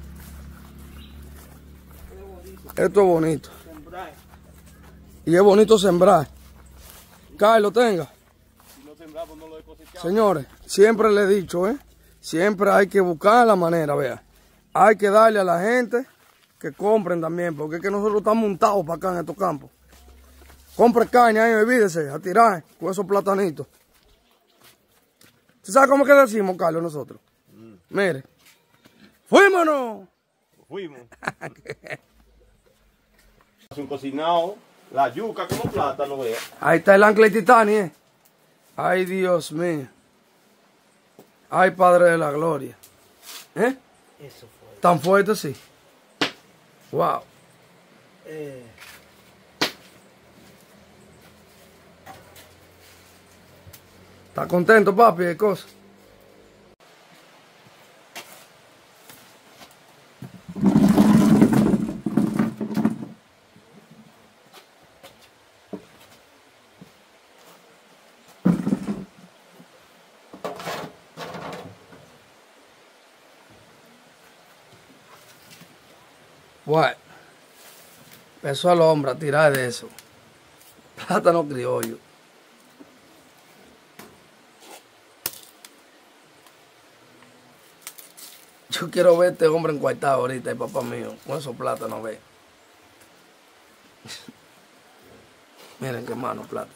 Esto es bonito. Y es bonito sembrar. Carlos, tenga. Señores, siempre le he dicho, ¿eh? Siempre hay que buscar la manera, vea. Hay que darle a la gente que compren también, porque es que nosotros estamos montados para acá en estos campos. Compre caña y olvídese, a tirar con esos platanitos. ¿Tú sabes cómo que decimos, Carlos, nosotros? Mire. ¡Fuímonos! Fuimos. Hace un cocinado, la yuca como plátano, vea. Ahí está el ancla y titani, ¿eh? Ay, Dios mío. Ay, Padre de la Gloria. ¿Eh? Eso fue. Tan fuerte, sí. Wow. Eh, ¿Está contento, papi, de cosas? Bueno, eso al hombre a tirar de eso. Plátano criollo. Yo quiero ver este hombre encuartado ahorita, el papá mío, con esos plátanos, ve. Miren qué mano plata.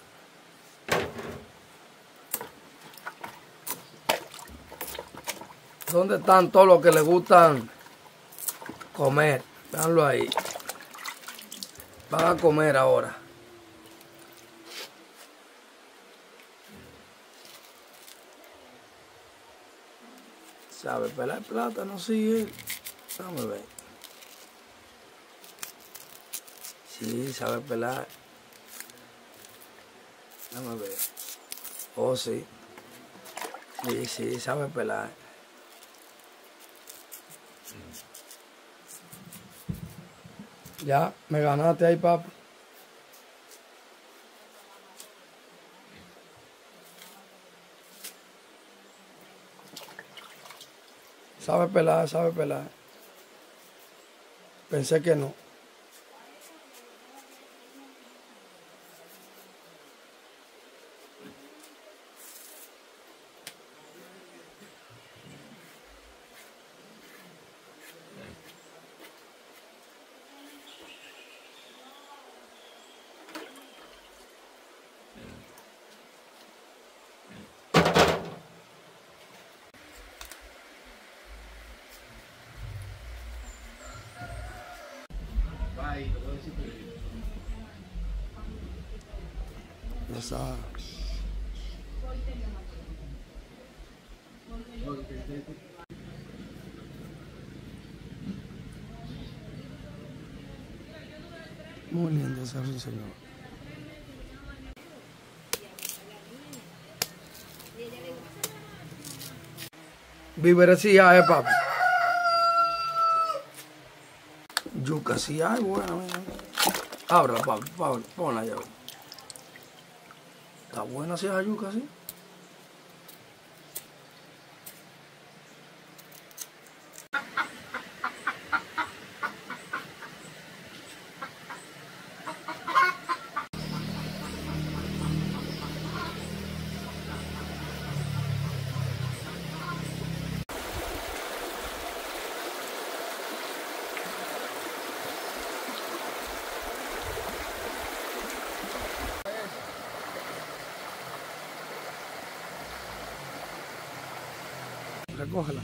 ¿Dónde están todos los que les gustan comer? Véanlo ahí. Van a comer ahora. ¿Sabe pelar plátano? Sí. Déjame ver. Sí, sabe pelar. Déjame ver. Oh, sí. Sí, sí, sabe pelar. Ya, me ganaste ahí, papi. Sabe pelar, sabe pelar. Pensé que no. Ya está. Lindo ese señor. Sí hay, papi. Yuca sí hay, bueno, mira. Ábrela, papi, papi, ponla ya. Está buena esa yuca, sí. cógela.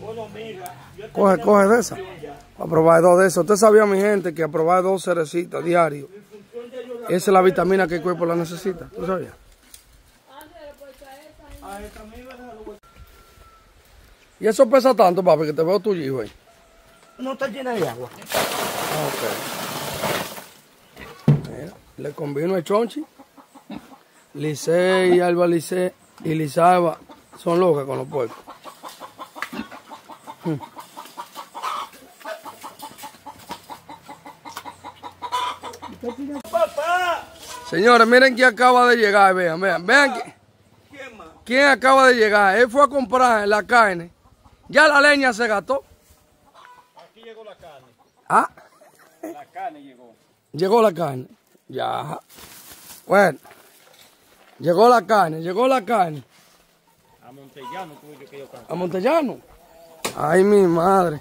Bueno, mira, yo Coge, coge de esa. A probar dos de esas. Usted sabía, mi gente, que a probar dos cerecitas diario. Esa es la vitamina que el cuerpo la necesita. ¿Tú sabías? Y eso pesa tanto, papi, que te veo tullido ahí. no está llena de agua. Ok. Mira, le combino el chonchi. Licey y Alba Licey y Lizalba son locas con los puercos. Hmm. Señores, miren quién acaba de llegar, vean, vean, vean quién acaba de llegar. Él fue a comprar la carne. Ya la leña se gastó. Aquí llegó la carne. Ah, La carne llegó. llegó la carne. Ya. Bueno. Llegó la carne, llegó la carne. A Montellano tuyo que yo canto. ¿A Montellano? Ay, mi madre.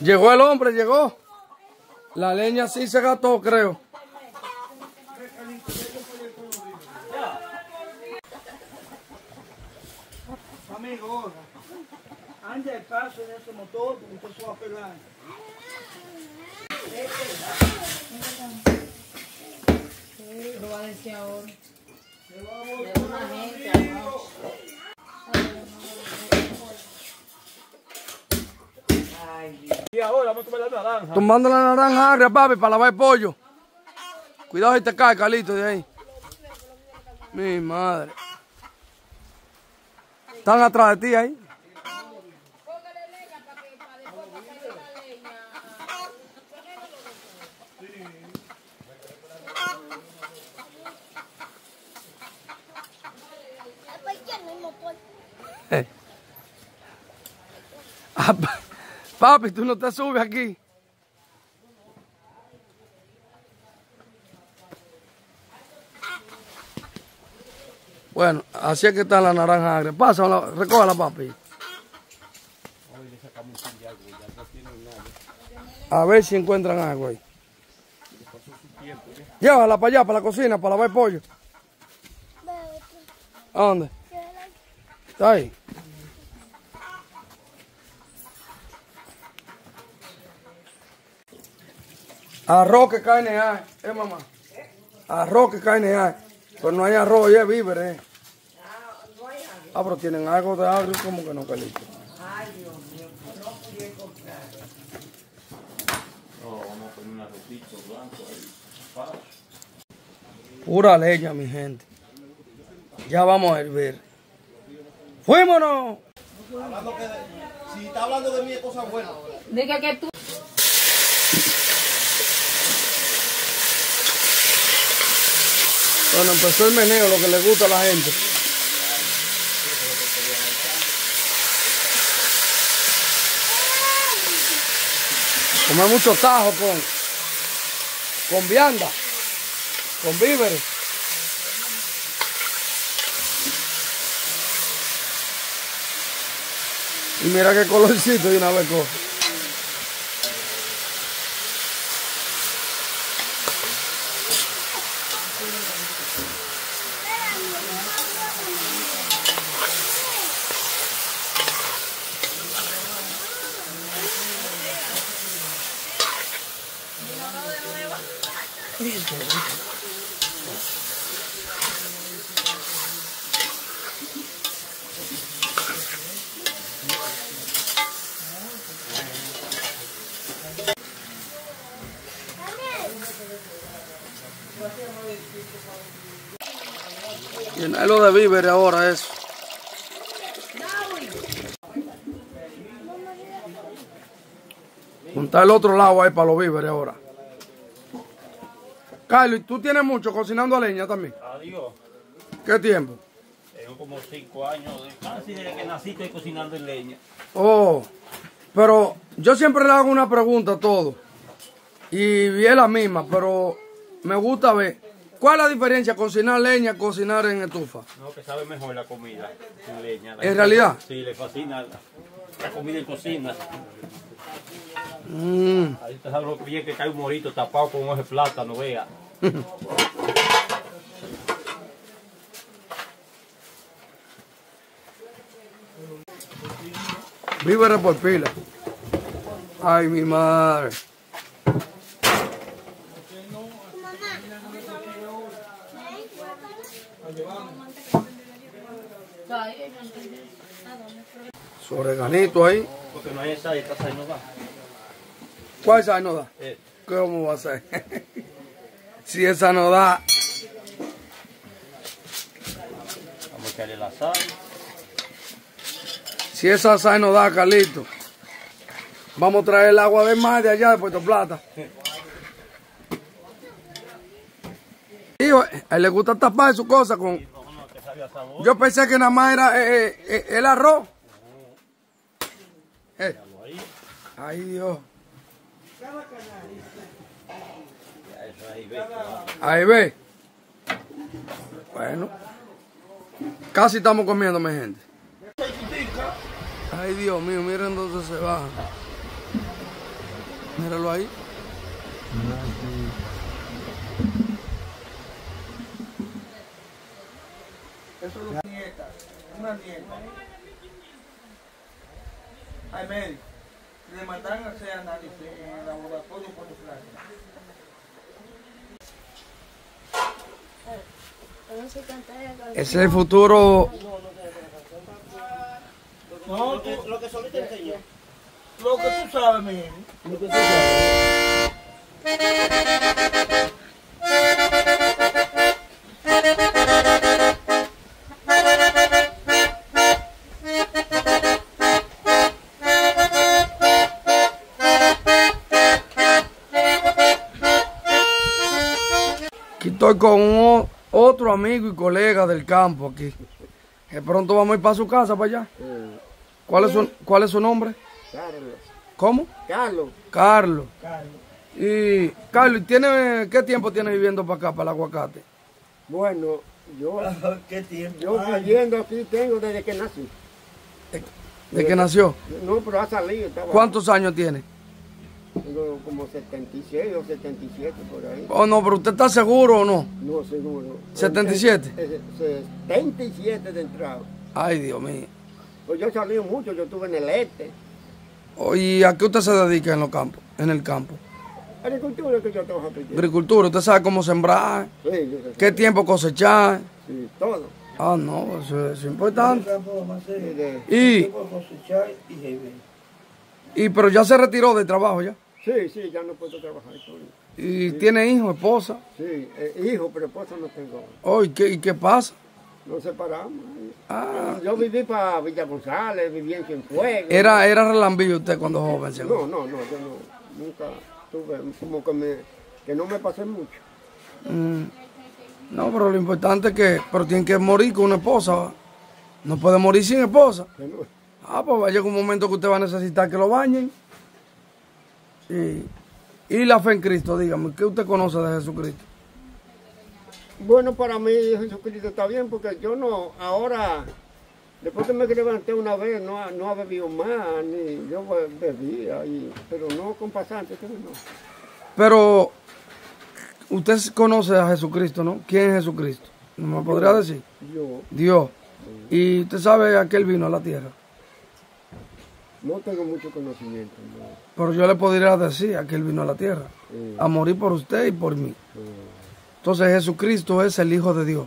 Llegó el hombre, llegó. La leña sí se gastó, creo. Amigo, anda el paso en ese motor, porque usted se va a pegar. Lo va a decir ahora. De una gente, Y ahora vamos a comer la naranja. Tomando la naranja agria, papi, para lavar el pollo. Cuidado si te cae, Carlito, de ahí. Mi madre. Están atrás de ti ahí. ¿Por papi, tú no te subes aquí. Bueno, así es que está la naranja agria. Pásala, recógela, papi. A ver si encuentran algo ahí. Llévala para allá, para la cocina, para lavar el pollo. ¿A dónde? Está ahí. Arroz que carne hay, eh mamá. Arroz que carne hay. Pero no hay arroz, ya es víveres. Eh. Ah, pero tienen algo de agrio como que no calito. No, vamos a poner un arrocito blanco ahí. Pura leña, mi gente. Ya vamos a hervir. ¡Fuímonos! Hablando que de- si está hablando de mí es cosa buena. Diga que tú. Bueno, empezó el meneo, lo que le gusta a la gente. Comer mucho tajo con, con vianda, con víveres. Y mira qué colorcito de una vez coge. De víveres ahora eso. Juntar el otro lado ahí para los víveres ahora. Carlos, ¿y tú tienes mucho cocinando a leña también? Adiós. ¿Qué tiempo? Tengo como cinco años, de- casi desde que nací estoy cocinando en leña. Oh, pero yo siempre le hago una pregunta a todos. Y es la misma, pero me gusta ver. ¿Cuál es la diferencia cocinar leña cocinar en estufa? No, que sabe mejor la comida en leña. ¿En realidad? Sí, le fascina la, comida en cocina. Mm. Ahí te sabe lo que bien que cae un morito tapado con un de plátano, vea. Víveres por pila. Ay, mi madre. Su oreganito ahí. Porque no hay esa, esta sal no va. ¿Cuál esa no da? Eh, ¿Cómo va a ser? si esa no da, vamos a echarle la sal. si esa sal no da, Carlito, vamos a traer el agua de mar de allá de Puerto Plata. A él le gusta tapar su cosa con... No, que sabor. Yo pensé que nada más era eh, eh, eh, el arroz. Eh, Ahí, Ay, Dios. Ahí ve. Bueno. Casi estamos comiendo, mi gente. Ay, Dios mío, miren dónde se baja. Míralo ahí. Eso es una nieta, una nieta. Ay, médico, le mandan a hacer análisis en el laboratorio por. Ese es el futuro. No, tú, lo que solo te enseñó. Lo que tú sabes, mi hijo. Aquí estoy con un otro amigo y colega del campo aquí. Que pronto vamos a ir para su casa, para allá. ¿Cuál es su, cuál es su nombre? Carlos. ¿Cómo? Carlos. Carlos. Y Carlos, ¿y ¿tiene, ¿qué tiempo tiene viviendo para acá, para el aguacate? Bueno, yo, ¿Qué tiempo? yo viviendo aquí tengo desde que nací. ¿De que nació? No, pero ha salido. ¿Cuántos años tiene? Tengo como 76 o 77 por ahí. Oh, no, pero ¿usted está seguro o no? No, seguro. 77. Eh, eh, 77 de entrada. Ay, Dios mío. Pues yo he salido mucho, yo estuve en el este. Oh, ¿Y a qué usted se dedica en los campos? En el campo. Agricultura que yo trabajo aquí. Agricultura, ¿usted sabe cómo sembrar? Sí, yo sé. ¿Qué tiempo cosechar? Sí, todo. Ah, no, eso es importante. Y, cosechar y beber. Y pero ya se retiró del trabajo ya. sí, sí, ya no puedo trabajar. Y tiene hijo, esposa. Sí, eh, hijo, pero esposa no tengo. Oh, ¿y qué, y qué pasa? Nos separamos. Ah, Yo viví para Villa González, viví en Cienfuegos. era, era relambillo usted cuando joven, seguro. No, no, no, yo no, nunca tuve, como que, me, que no me pasé mucho. Mm, No, pero lo importante es que, pero tiene que morir con una esposa. No puede morir sin esposa. que no- Ah, pues va a llegar un momento que usted va a necesitar que lo bañen. Y, y la fe en Cristo, dígame, ¿qué usted conoce de Jesucristo? Bueno, para mí Jesucristo está bien porque yo no, ahora, después que me levanté una vez, no, ha- no bebido más, ni yo be- bebía, y, pero no con pasantes, no. Pero usted conoce a Jesucristo, ¿no? ¿Quién es Jesucristo? ¿No me podría decir? Yo Dios. ¿Y usted sabe a qué él vino a la tierra? No tengo mucho conocimiento, no. Pero yo le podría decir a que él vino a la tierra. Sí. A morir por usted y por mí. Entonces Jesucristo es el Hijo de Dios.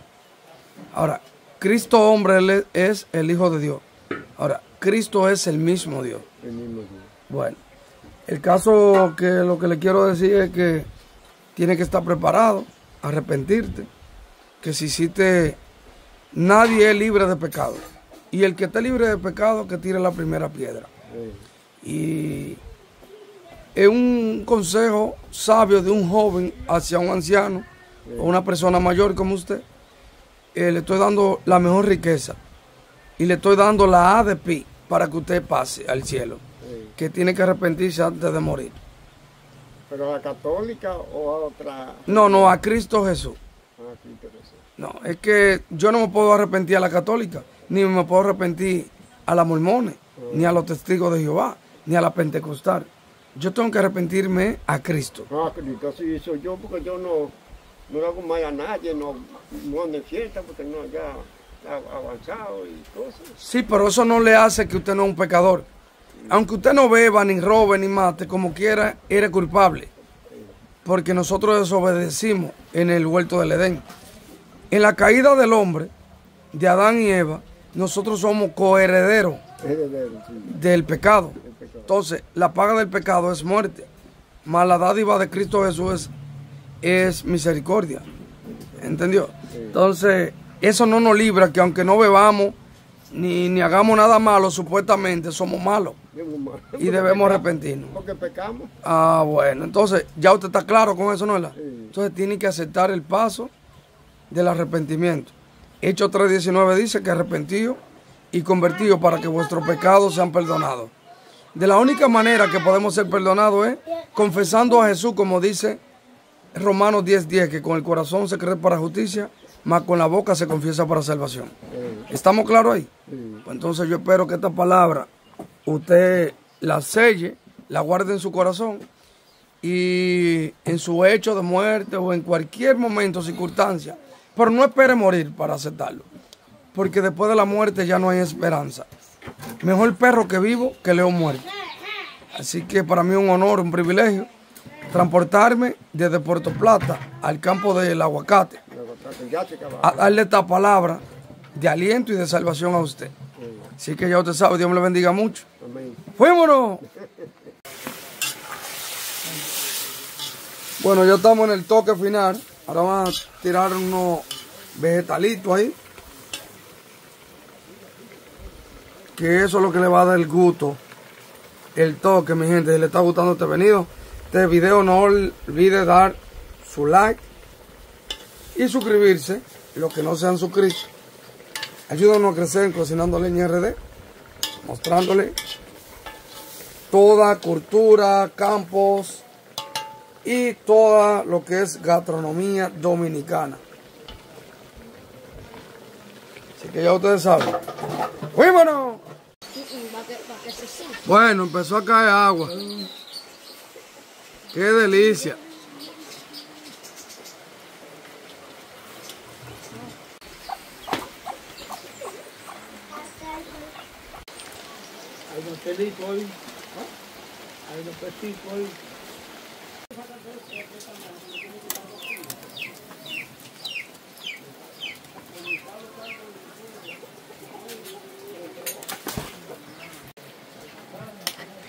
Ahora, Cristo hombre es el Hijo de Dios. Ahora, Cristo es el mismo Dios. el mismo. Bueno, el caso que lo que le quiero decir es que tiene que estar preparado, arrepentirte, que si hiciste, nadie es libre de pecado. Y el que esté libre de pecado, que tire la primera piedra. Y es un consejo sabio de un joven hacia un anciano o una persona mayor como usted. Eh, le estoy dando la mejor riqueza y le estoy dando la A de pi para que usted pase al cielo. Que tiene que arrepentirse antes de morir. Pero a la católica o a otra. No, no, a Cristo Jesús. Ah, Cristo Jesús. No, es que yo no me puedo arrepentir a la católica, ni me puedo arrepentir a la mormones, ni a los testigos de Jehová, ni a la pentecostal. Yo tengo que arrepentirme a Cristo. Ah, Cristo, así soy yo, porque yo no, no hago mal a nadie, no, no ando en fiesta, porque no, ya avanzado y cosas. Sí, pero eso no le hace que usted no es un pecador. aunque usted no beba, ni robe, ni mate, como quiera, eres culpable. Porque nosotros desobedecimos en el huerto del Edén. En la caída del hombre, de Adán y Eva, nosotros somos coherederos Heredero, sí. Del pecado. Entonces, la paga del pecado es muerte. Mas la dádiva de Cristo Jesús es, es misericordia. ¿Entendió? Entonces, eso no nos libra que aunque no bebamos ni, ni hagamos nada malo, supuestamente somos malos y debemos arrepentirnos. Porque pecamos. Ah, bueno, entonces ya usted está claro con eso, ¿no es? Entonces tiene que aceptar el paso del arrepentimiento. Hechos 3.19 dice que arrepentido y convertido para que vuestros pecados sean perdonados. De la única manera que podemos ser perdonados es confesando a Jesús, como dice Romanos 10.10, que con el corazón se cree para justicia, mas con la boca se confiesa para salvación. ¿Estamos claros ahí? Pues entonces yo espero que esta palabra usted la selle, la guarde en su corazón y en su hecho de muerte o en cualquier momento, circunstancia. Pero no espere morir para aceptarlo, porque después de la muerte ya no hay esperanza. Mejor perro que vivo que león muerto. Así que para mí es un honor, un privilegio transportarme desde Puerto Plata al campo del aguacate a darle esta palabra de aliento y de salvación a usted. Así que ya usted sabe, Dios me le bendiga mucho. ¡Fuémonos! Bueno, ya estamos en el toque final. Ahora vamos a tirar unos vegetalitos ahí. Que eso es lo que le va a dar el gusto, el toque, mi gente. Si le está gustando este venido, este video, no olvide dar su like y suscribirse, los que no se han suscrito. Ayúdanos a crecer en Cocinando Leña RD, mostrándole toda cultura, campos y toda lo que es gastronomía dominicana. Así que ya ustedes saben. ¡Fuímonos! Bueno, empezó a caer agua. ¡Qué delicia! Hay unos pelitos ahí. Hay unos pelitos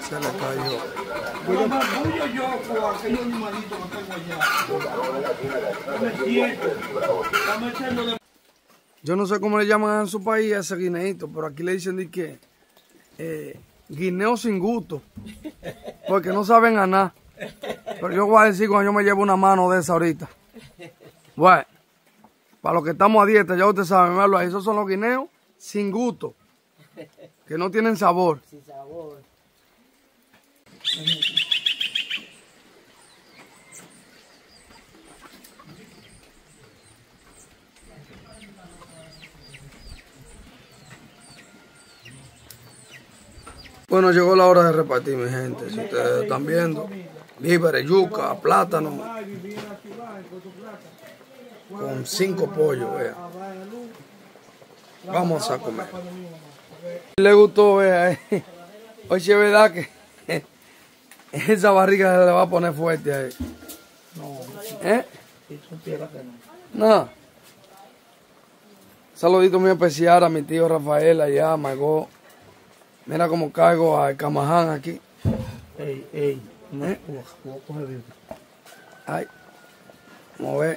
Se le cayó. Pero me orgullo yo por aquellos animalitos que tengo allá. Me siento. Estamos echando de Yo no sé cómo le llaman en su país a ese guineíto, pero aquí le dicen de que eh, guineo sin gusto, porque no saben a nada. Pero yo voy a decir cuando yo me llevo una mano de esa ahorita. Bueno, para los que estamos a dieta, ya ustedes saben, ahí, esos son los guineos sin gusto, que no tienen sabor. Bueno, llegó la hora de repartir, mi gente. Si ustedes están viendo, víveres, yuca, plátano, con cinco pollos, vea. Vamos a comer. Le gustó, vea. eh. Oye, es verdad que esa barriga se le va a poner fuerte ahí. ¿Eh? No. Saludito muy especial a mi tío Rafael allá, a Margot. Mira cómo caigo al Camaján aquí. Ey, ey. No, ¿Eh? voy a coger bien. Ay, como ve.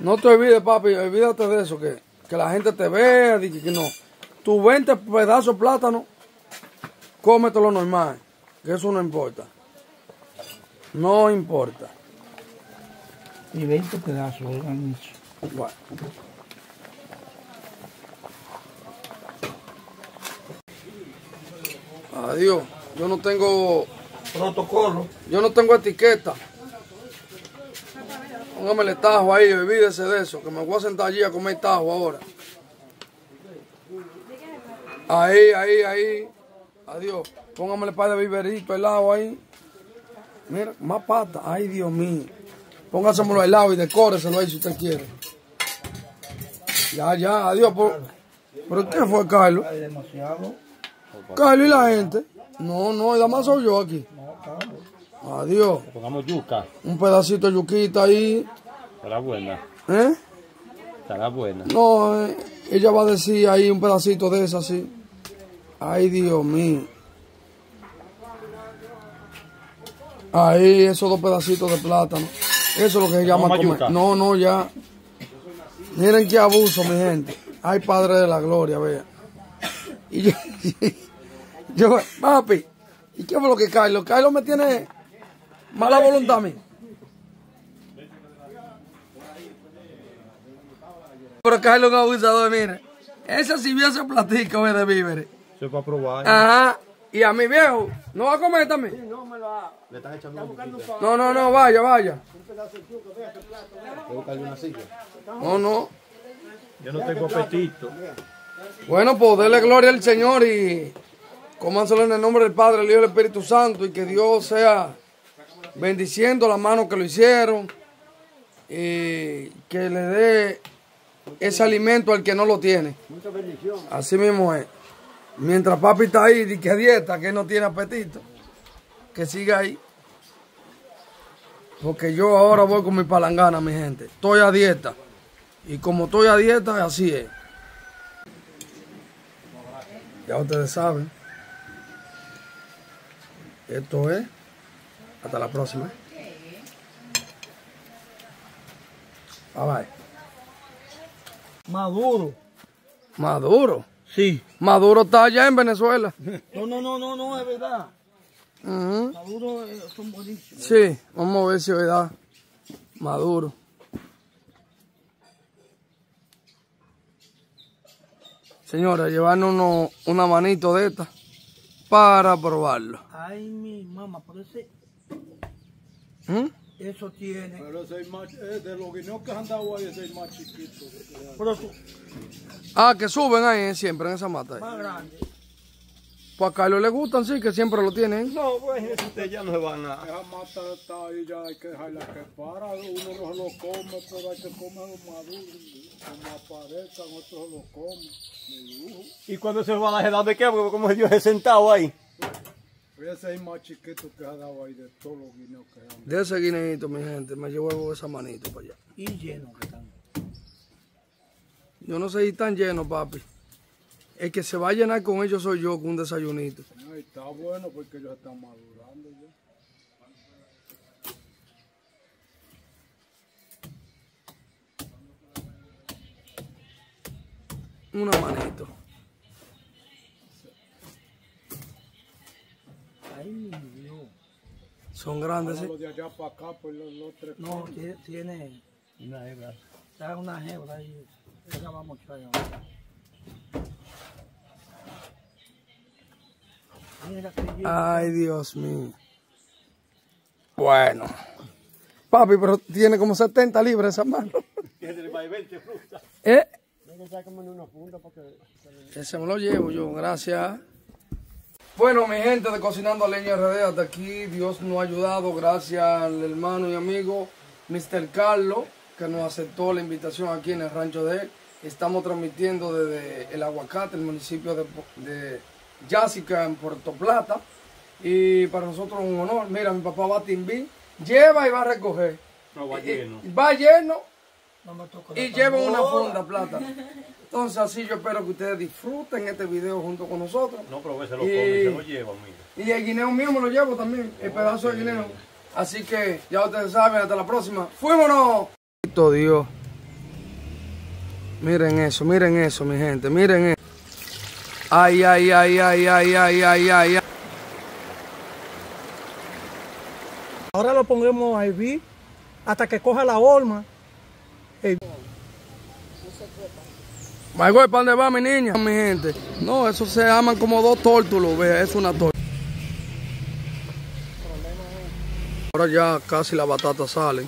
No te olvides, papi, olvídate de eso, que, que la gente te vea, di que, no. Tu 20 pedazos de plátano, cómetelo normal, que eso no importa. No importa. Y 20 pedazos, oigan eso. Bueno. Adiós. Yo no tengo, Protocolo. yo no tengo etiqueta. Póngame el tajo ahí, olvídese de eso, que me voy a sentar allí a comer tajo ahora. Ahí, ahí, ahí. Adiós. Póngame el par de biberito helado ahí. Mira, más pata. Ay, Dios mío. Póngasemelo helado y decóreselo ahí si usted quiere. Ya, ya, adiós. Por... ¿Pero qué fue, Carlos? Carlos y la gente. No, no, nada más soy yo aquí. Adiós. Pongamos yuca. Un pedacito de yuquita ahí. Estará buena. ¿Eh? Estará buena. No, eh, ella va a decir ahí un pedacito de esa así. Ay, Dios mío. Ahí, esos dos pedacitos de plátano. Eso es lo que se llama comer. yuca. No, no, ya. Miren qué abuso, mi gente. Ay, Padre de la Gloria, vea. Y yo, yo, papi, ¿y qué fue lo que Carlos? Carlos me tiene mala voluntad a mí. Pero Carlos es un abusador, mire. Ese sí vio ese platico ve, de víveres. Es para probar. Ajá. Y a mi viejo, ¿no va a comer también? No me lo ha... Le están echando un. No, no, no, vaya, vaya. Buscarle una silla. No, no. Yo no tengo apetito. Bueno, pues dele gloria al Señor y cománselo en el nombre del Padre, el Hijo y el Espíritu Santo y que Dios sea bendiciendo las manos que lo hicieron y que le dé ese alimento al que no lo tiene. Mucha bendición. Así mismo es. Mientras papi está ahí, y que a dieta, que no tiene apetito, que siga ahí. Porque yo ahora voy con mi palangana, mi gente. Estoy a dieta. Y como estoy a dieta, así es. Ya ustedes saben. Esto es. Hasta la próxima. Bye bye. Maduro. Maduro. Sí. Maduro está allá en Venezuela. No, no, no, no, no, es verdad. Maduro eh, son buenísimos. Sí, vamos a ver si es verdad. Maduro. Señora, llevarnos uno- una manito de esta para probarlo. Ay, mi mamá, por ese, ¿Mm? eso tiene. Pero ese es más, eh, de los guineos que han dado ahí, ese es más chiquito. Pero eso, Ah, que suben ahí eh, siempre en esa mata. ahí. más grande. Pues a Carlos le gustan, sí, que siempre lo tienen. No, pues ustedes ya no se van a. Esa mata está ahí, ya hay que dejarla que para. Uno no se lo come, pero hay que comerlo maduro. Como aparezcan, otros se lo comen. ¿Y cuando se van a quedar de qué? Porque como Dios es sentado ahí. Ese es más chiquito que ha dado ahí de todos los guineos que han De ese guineito, mi gente, me llevo esa manito para allá. Y lleno que están. Yo no sé si están llenos, papi. El que se va a llenar con ellos soy yo, con un desayunito. Ay, está bueno porque ellos están madurando ya. Una manito. Ay, mi Dios. Son grandes, sí. Los de allá para acá, pues los, los tres. No, tiene. tiene Una hebra. está una hebra ahí. Esa vamos a echar ahora. Mira que lleno. Ay, Dios mío. Bueno. Papi, pero tiene como 70 libras esa mano. ¿Eh? Mira, sácame una funda porque... Ese me lo llevo yo, gracias. Bueno, mi gente de Cocinando Leña RD, hasta aquí Dios nos ha ayudado, gracias al hermano y amigo Mr. Carlos, que nos aceptó la invitación aquí en el rancho de él. Estamos transmitiendo desde el Aguacate, el municipio de, de Jásica, en Puerto Plata. Y para nosotros es un honor. Mira, mi papá va a Timbí, lleva y va a recoger. No, va lleno. y- Va lleno No me y lleven una funda plata. Entonces así yo espero que ustedes disfruten este video junto con nosotros. No, pero se lo Y- come, se lo lleva, mira. Y el guineo mío me lo llevo también, el pedazo de guineo. Así que ya ustedes saben, hasta la próxima. ¡Fuímonos! Dios. Miren eso, miren eso, mi gente, miren eso. Ay, ay, ay, ay, ay, ay, ay, ay, ay. Ahora lo pondremos a hervir hasta que coja la horma. Margot, ¿para dónde va mi niña? Mi gente. No, eso se aman como dos tórtulos, vea, es una tórtula. Ahora ya casi la batata sale.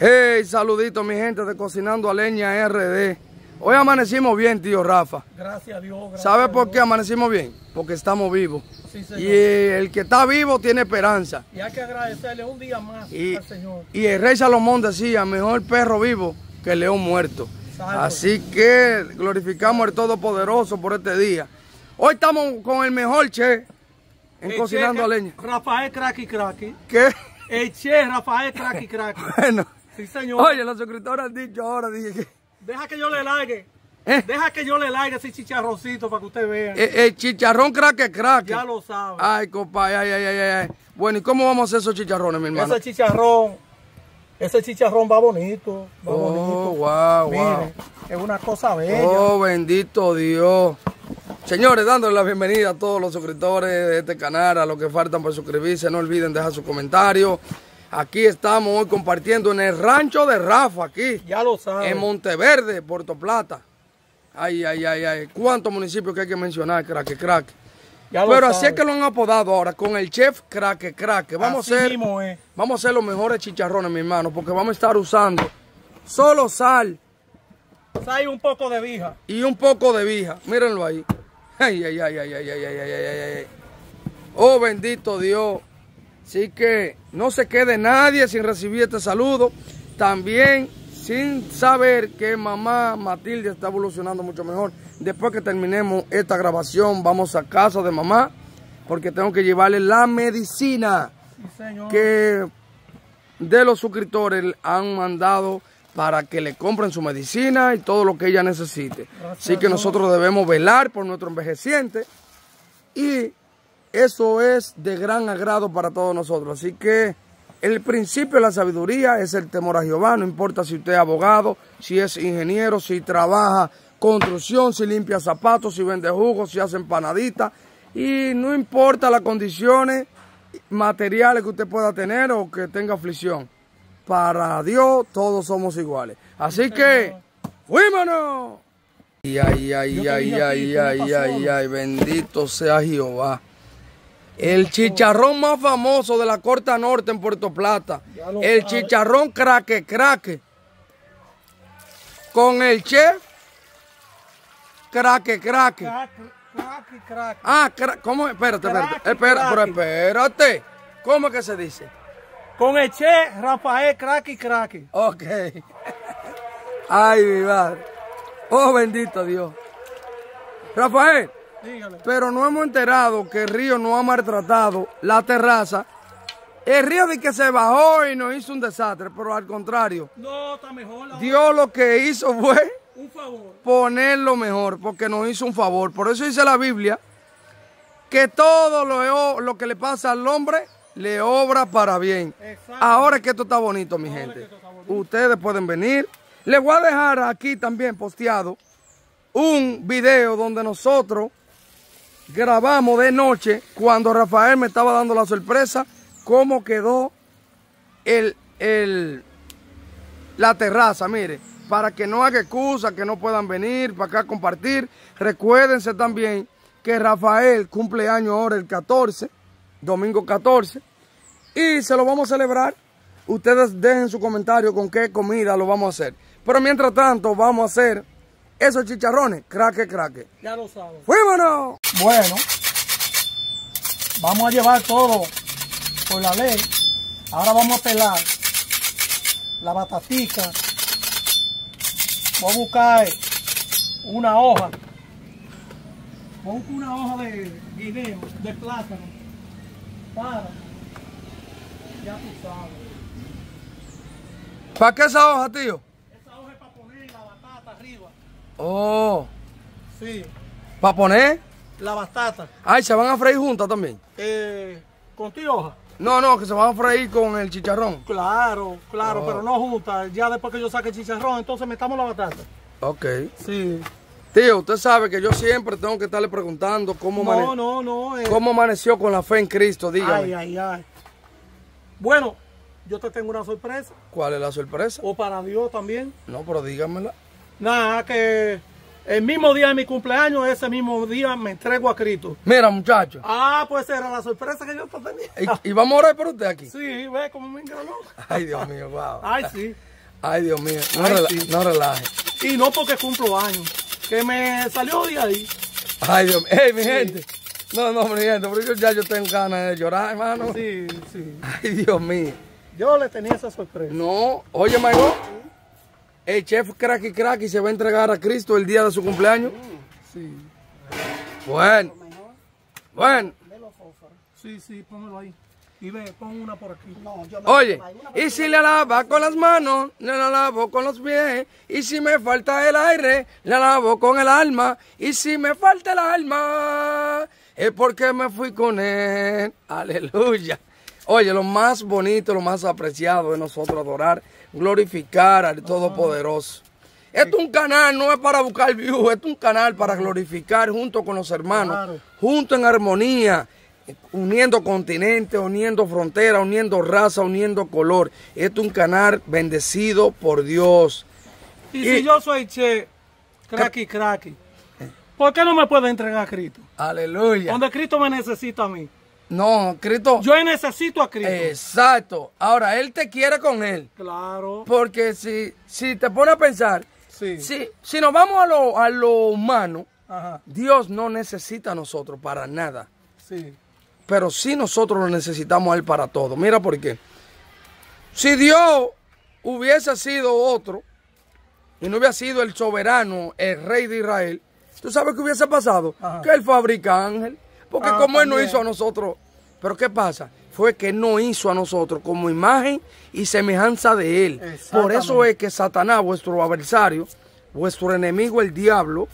Hey, saludito mi gente de Cocinando a Leña RD. Hoy amanecimos bien, tío Rafa. Gracias a Dios. gracias ¿Sabe por qué amanecimos bien? Porque estamos vivos. Sí, señor. Y el que está vivo tiene esperanza. Y hay que agradecerle un día más Y, al Señor. y el rey Salomón decía, mejor perro vivo que el león muerto. Exacto. Así que glorificamos al Todopoderoso por este día. Hoy estamos con el mejor che en El Cocinando che- a Leña. Rafael Cracky Cracky. ¿Qué? El Che Rafael Cracky Cracky. Bueno. Sí, señor. Oye, los suscriptores han dicho ahora, dije que... Deja que yo le largue. ¿Eh? Deja que yo le largue ese chicharroncito para que usted vea. Eh, El, chicharrón craque craque. ya lo sabe. Ay, compadre, ay, ay, ay, ay, ay. Bueno, ¿y cómo vamos a hacer esos chicharrones, mi hermano? ese chicharrón. Ese chicharrón va bonito. Va Oh, bonito. wow, Mire, wow. es una cosa bella. Oh, bendito Dios. Señores, dándole la bienvenida a todos los suscriptores de este canal, a los que faltan por suscribirse, no olviden dejar su comentario. Aquí estamos hoy compartiendo en el rancho de Rafa, aquí, Ya lo sabe. en Monteverde, Puerto Plata. Ay, ay, ay, ay. ¿Cuántos municipios que hay que mencionar, crack, crack? Ya Pero así es que lo han apodado ahora, con el chef crack, crack. Vamos Así a hacer... mismo es. Vamos a hacer los mejores chicharrones, mi hermano, porque vamos a estar usando solo sal Hay un poco de vija. y un poco de vija. Mírenlo ahí. Ay, ay, ay, ay, ay, ay, ay, ay, ay, ay, ay. Oh, bendito Dios. Así que no se quede nadie sin recibir este saludo. También sin saber que mamá Matilde está evolucionando mucho mejor. Después que terminemos esta grabación, vamos a casa de mamá, porque tengo que llevarle la medicina Sí, que de los suscriptores han mandado para que le compren su medicina y todo lo que ella necesite. Así que nosotros debemos velar por nuestro envejeciente y eso es de gran agrado para todos nosotros. Así que el principio de la sabiduría es el temor a Jehová, no importa si usted es abogado, si es ingeniero, si trabaja construcción, si limpia zapatos, si vende jugos, si hace empanaditas y no importa las condiciones materiales que usted pueda tener o que tenga aflicción. Para Dios todos somos iguales. Así que, ¡fuímonos! Ay, ay, ay, ay, ay, ay, ay, solo. ay, bendito sea Jehová. El chicharrón más famoso de la Corta Norte en Puerto Plata. El chicharrón craque, craque. Con el chef craque, craque. Ah, cra- ¿cómo? es? Espérate, espérate. Espera, pero espérate. ¿Cómo es que se dice? Con el Che Rafael Cracky Cracky. Ok. Ay, mi madre. Oh, bendito Dios. Rafael, Pero no hemos enterado que el río no ha maltratado la terraza. El río de que se bajó y nos hizo un desastre, pero al contrario, No, está mejor. la- Dios lo que hizo fue Un favor. ponerlo mejor, porque nos hizo un favor. Por eso dice la Biblia que todo lo, lo que le pasa al hombre le obra para bien. Ahora es que esto está bonito, mi gente. Ustedes pueden venir. Les voy a dejar aquí también posteado un video donde nosotros grabamos de noche cuando Rafael me estaba dando la sorpresa cómo quedó el, el, la terraza, mire, para que no haga excusa, que no puedan venir para acá a compartir. Recuérdense también que Rafael cumple año ahora el 14, domingo 14, y se lo vamos a celebrar. Ustedes dejen su comentario con qué comida lo vamos a hacer. Pero mientras tanto, vamos a hacer esos chicharrones, craque, craque. Ya lo saben. ¡Fuímonos! Bueno, vamos a llevar todo por la ley. Ahora vamos a pelar la batatica. Voy a buscar una hoja. Voy a buscar una hoja de guineo, de plátano. Para. Ya tú sabes. ¿Para qué esa hoja, tío? Esa hoja es para poner la batata arriba. Oh, Sí, ¿para poner? la batata. Ay, se van a freír juntas también. Eh, ¿Con tu hoja? No, no, que se van a freír con el chicharrón. Claro, claro, Oh. pero no juntas. Ya después que yo saque el chicharrón, entonces metamos la batata. Ok. Sí. Tío, usted sabe que yo siempre tengo que estarle preguntando cómo, No, amane- no, no. eh, cómo amaneció con la fe en Cristo. Dígame. Ay, ay, ay. Bueno, yo te tengo una sorpresa. ¿Cuál es la sorpresa? O para Dios también. No, pero dígamela. Nada, que El mismo día de mi cumpleaños, ese mismo día me entrego a Cristo. Mira, muchachos. Ah, pues era la sorpresa que yo te tenía. Y, y vamos a orar por usted aquí. Sí, ve cómo me engranó. Ay, Dios mío, wow. Ay, sí. Ay, Dios mío. No, Ay, rela- sí. no relaje. Y no porque cumplo años. Que me salió de ahí. Ay, Dios mío. Ey, mi gente. No, no, mi gente, pero yo ya yo tengo ganas de llorar, hermano. Sí, sí. Ay, Dios mío. Yo le tenía esa sorpresa. No, oye, Mago. El chef Cracky Cracky se va a entregar a Cristo el día de su cumpleaños. Sí. Bueno. Bueno. Sí, sí, póngalo ahí. Y ve, pon una por aquí. Oye, y si le lava con las manos, le la lavo con los pies. Y si me falta el aire, le lavo con el alma. Y si me falta el alma, es porque me fui con él. Aleluya. Oye, lo más bonito, lo más apreciado de nosotros adorar, glorificar al Todopoderoso. Esto es un canal, no es para buscar views, esto es un canal para glorificar junto con los hermanos, Claro. junto en armonía, uniendo continentes, uniendo fronteras, uniendo raza, uniendo color. Esto es un canal bendecido por Dios. Y, Y- si yo soy che, cracky, cracky, ¿por qué no me puede entregar a Cristo? Aleluya. Donde Cristo me necesita a mí. No, Cristo. Yo necesito a Cristo. Exacto. Ahora, Él te quiere con Él. Claro. Porque si, si te pone a pensar, Sí. si, si nos vamos a lo, a lo humano, Ajá. Dios no necesita a nosotros para nada. Sí. Pero sí nosotros lo necesitamos a Él para todo. Mira por qué. Si Dios hubiese sido otro, y no hubiera sido el soberano, el rey de Israel, ¿tú sabes qué hubiese pasado? Ajá. Que Él fabrica ángel. Porque Ah, como Él no hizo a nosotros, pero ¿qué pasa? Fue que no hizo a nosotros como imagen y semejanza de Él. Por eso es que Satanás, vuestro adversario, vuestro enemigo el diablo,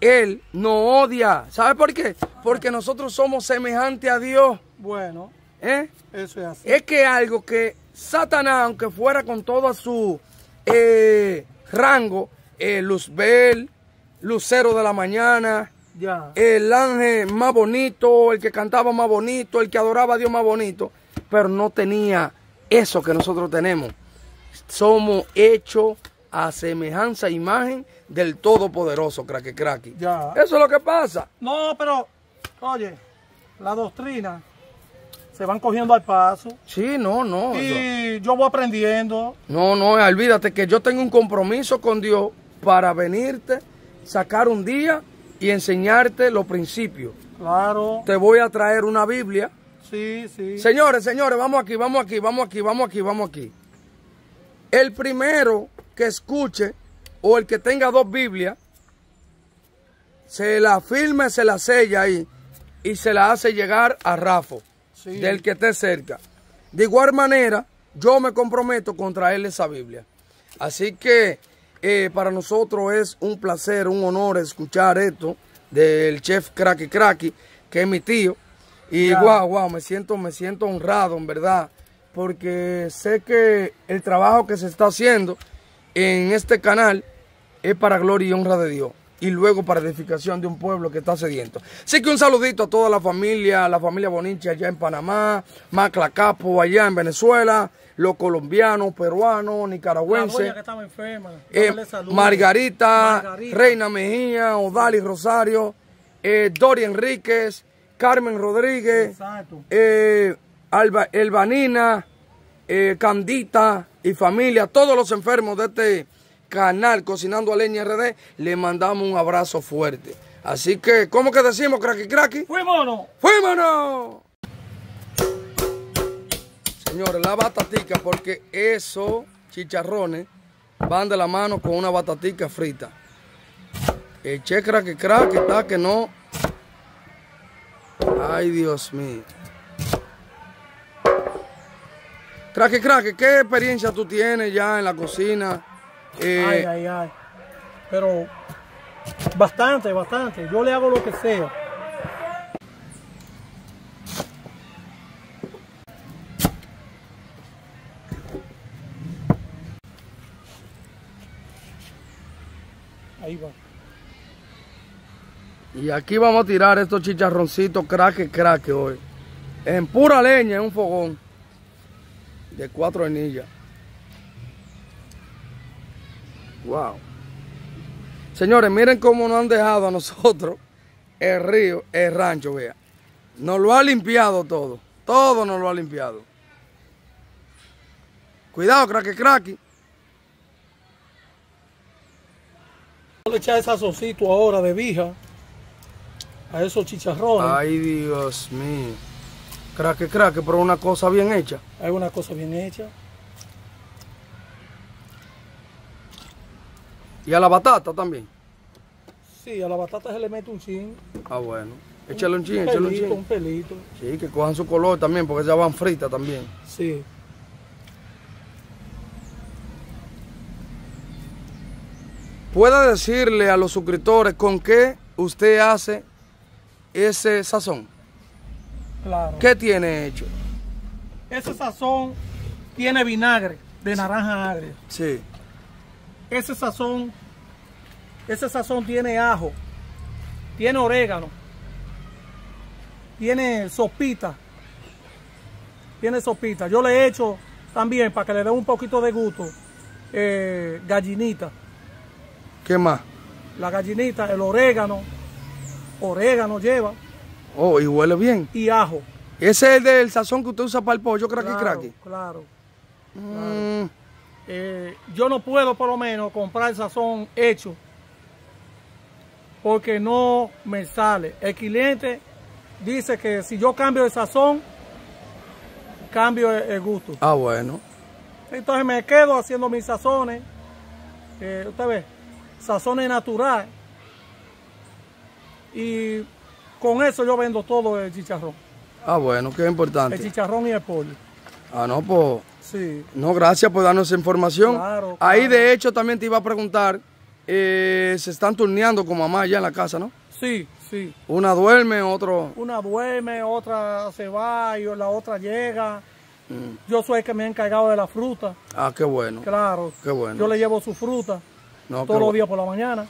él no odia. ¿Sabe por qué? Porque nosotros somos semejantes a Dios. Bueno, ¿eh? eso es así. Es que algo que Satanás, aunque fuera con todo su eh, rango, eh, Luzbel, Lucero de la Mañana, Ya. el ángel más bonito, el que cantaba más bonito, el que adoraba a Dios más bonito, pero no tenía eso que nosotros tenemos. Somos hechos a semejanza e imagen del Todopoderoso, craque craque. Eso es lo que pasa. No, pero, oye, la doctrina se van cogiendo al paso. Sí, no, no. Y yo voy aprendiendo. No, no, olvídate que yo tengo un compromiso con Dios para venirte, sacar un día y enseñarte los principios. Claro. Te voy a traer una Biblia. Sí, sí. Señores, señores, vamos aquí, vamos aquí, vamos aquí, vamos aquí, vamos aquí. El primero que escuche o el que tenga dos Biblias, se la firme, se la sella ahí y se la hace llegar a Rafa, Sí. del que esté cerca. De igual manera, yo me comprometo con traerle esa Biblia. Así que eh, para nosotros es un placer, un honor escuchar esto del chef Cracky Cracky, que es mi tío. Y Ya. wow, wow, me siento, me siento honrado, en verdad, porque sé que el trabajo que se está haciendo en este canal es para gloria y honra de Dios. Y luego para edificación de un pueblo que está sediento. Así que un saludito a toda la familia, la familia Boniche allá en Panamá, Macla Capo allá en Venezuela, los colombianos, peruanos, nicaragüenses. doña que estaba enferma. Eh. Margarita, Margarita. Reina Mejía, Odali Rosario, eh, Dori Enríquez, Carmen Rodríguez, eh, Alba, Elbanina, eh, Candita y familia, todos los enfermos de este canal Cocinando a Leña RD, le mandamos un abrazo fuerte. Así que, ¿cómo que decimos, cracky cracky? ¡Fuímonos! ¡Fuímonos! Señores, la batatica, porque esos chicharrones van de la mano con una batatica frita. El che crack crack está que no. Ay, Dios mío. Crack crack, ¿qué experiencia tú tienes ya en la cocina? Eh, Ay, ay, ay. Pero bastante, bastante. Yo le hago lo que sea. Ahí va. Y aquí vamos a tirar estos chicharroncitos craque craque hoy. En pura leña, en un fogón. De cuatro anillas. Wow. Señores, miren cómo nos han dejado a nosotros el río, el rancho, vea. Nos lo ha limpiado todo. Todo nos lo ha limpiado. Cuidado, craque, craque. A echar ese sazocito ahora de vija a esos chicharrones. Ay, Dios mío. Craque, craque, pero una cosa bien hecha. Hay una cosa bien hecha. Y a la batata también. Sí, a la batata se le mete un chin. Ah, bueno. Échale un chin, Un échale un pelito, chin. un pelito. Sí, que cojan su color también, porque ya van fritas también. Sí. ¿Puede decirle a los suscriptores con qué usted hace ese sazón? Claro. ¿Qué tiene hecho? Ese sazón tiene vinagre de naranja agria. Sí. Ese sazón, ese sazón tiene ajo, tiene orégano, tiene sopita, tiene sopita. Yo le he hecho también para que le dé un poquito de gusto eh, gallinita. ¿Qué más? La gallinita, el orégano, orégano lleva Oh, y huele bien. y ajo. Ese es el del sazón que usted usa para el pollo, cracky, Claro, cracky. claro. Mm, Eh, yo no puedo por lo menos comprar el sazón hecho porque no me sale. El cliente dice que si yo cambio el sazón, cambio el, el gusto. Ah, bueno. Entonces me quedo haciendo mis sazones, eh, usted ve, sazones naturales. Y con eso yo vendo todo el chicharrón. Ah, bueno, qué El importante. chicharrón y el pollo. Ah, no, pues. Sí. No, gracias por darnos esa información. Claro, Ahí, de hecho, también te iba a preguntar, eh, se están turneando con mamá allá en la casa, ¿no? Sí, sí. Una duerme, otro... Una duerme, otra se va y la otra llega. Mm. Yo soy el que me he encargado de la fruta, Ah, qué bueno. claro. Qué bueno. Yo le llevo su fruta No, todos los días por la mañana.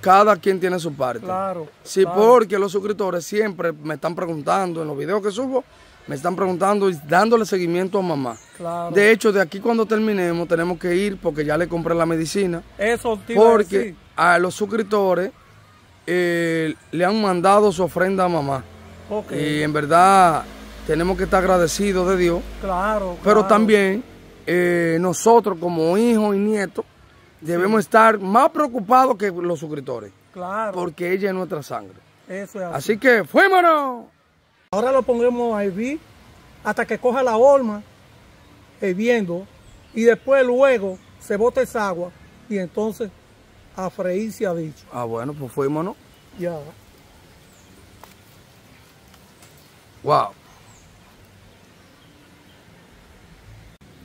Cada quien tiene su parte. Claro. Sí, claro. porque los suscriptores siempre me están preguntando en los videos que subo, me están preguntando y dándole seguimiento a mamá. Claro. De hecho, de aquí cuando terminemos tenemos que ir porque ya le compré la medicina. Eso a Porque decir. a los suscriptores eh, le han mandado su ofrenda a mamá. Ok, Y en verdad tenemos que estar agradecidos de Dios. claro. Pero claro. también eh, nosotros como hijos y nietos debemos estar más preocupados que los suscriptores. Claro. Porque ella es nuestra sangre. Eso es así. Así que fuémonos. Ahora lo pondremos a hervir hasta que coja la horma hirviendo y después luego se bota esa agua y entonces a freír se ha dicho. Ah, bueno, pues fuémonos. Ya. Wow.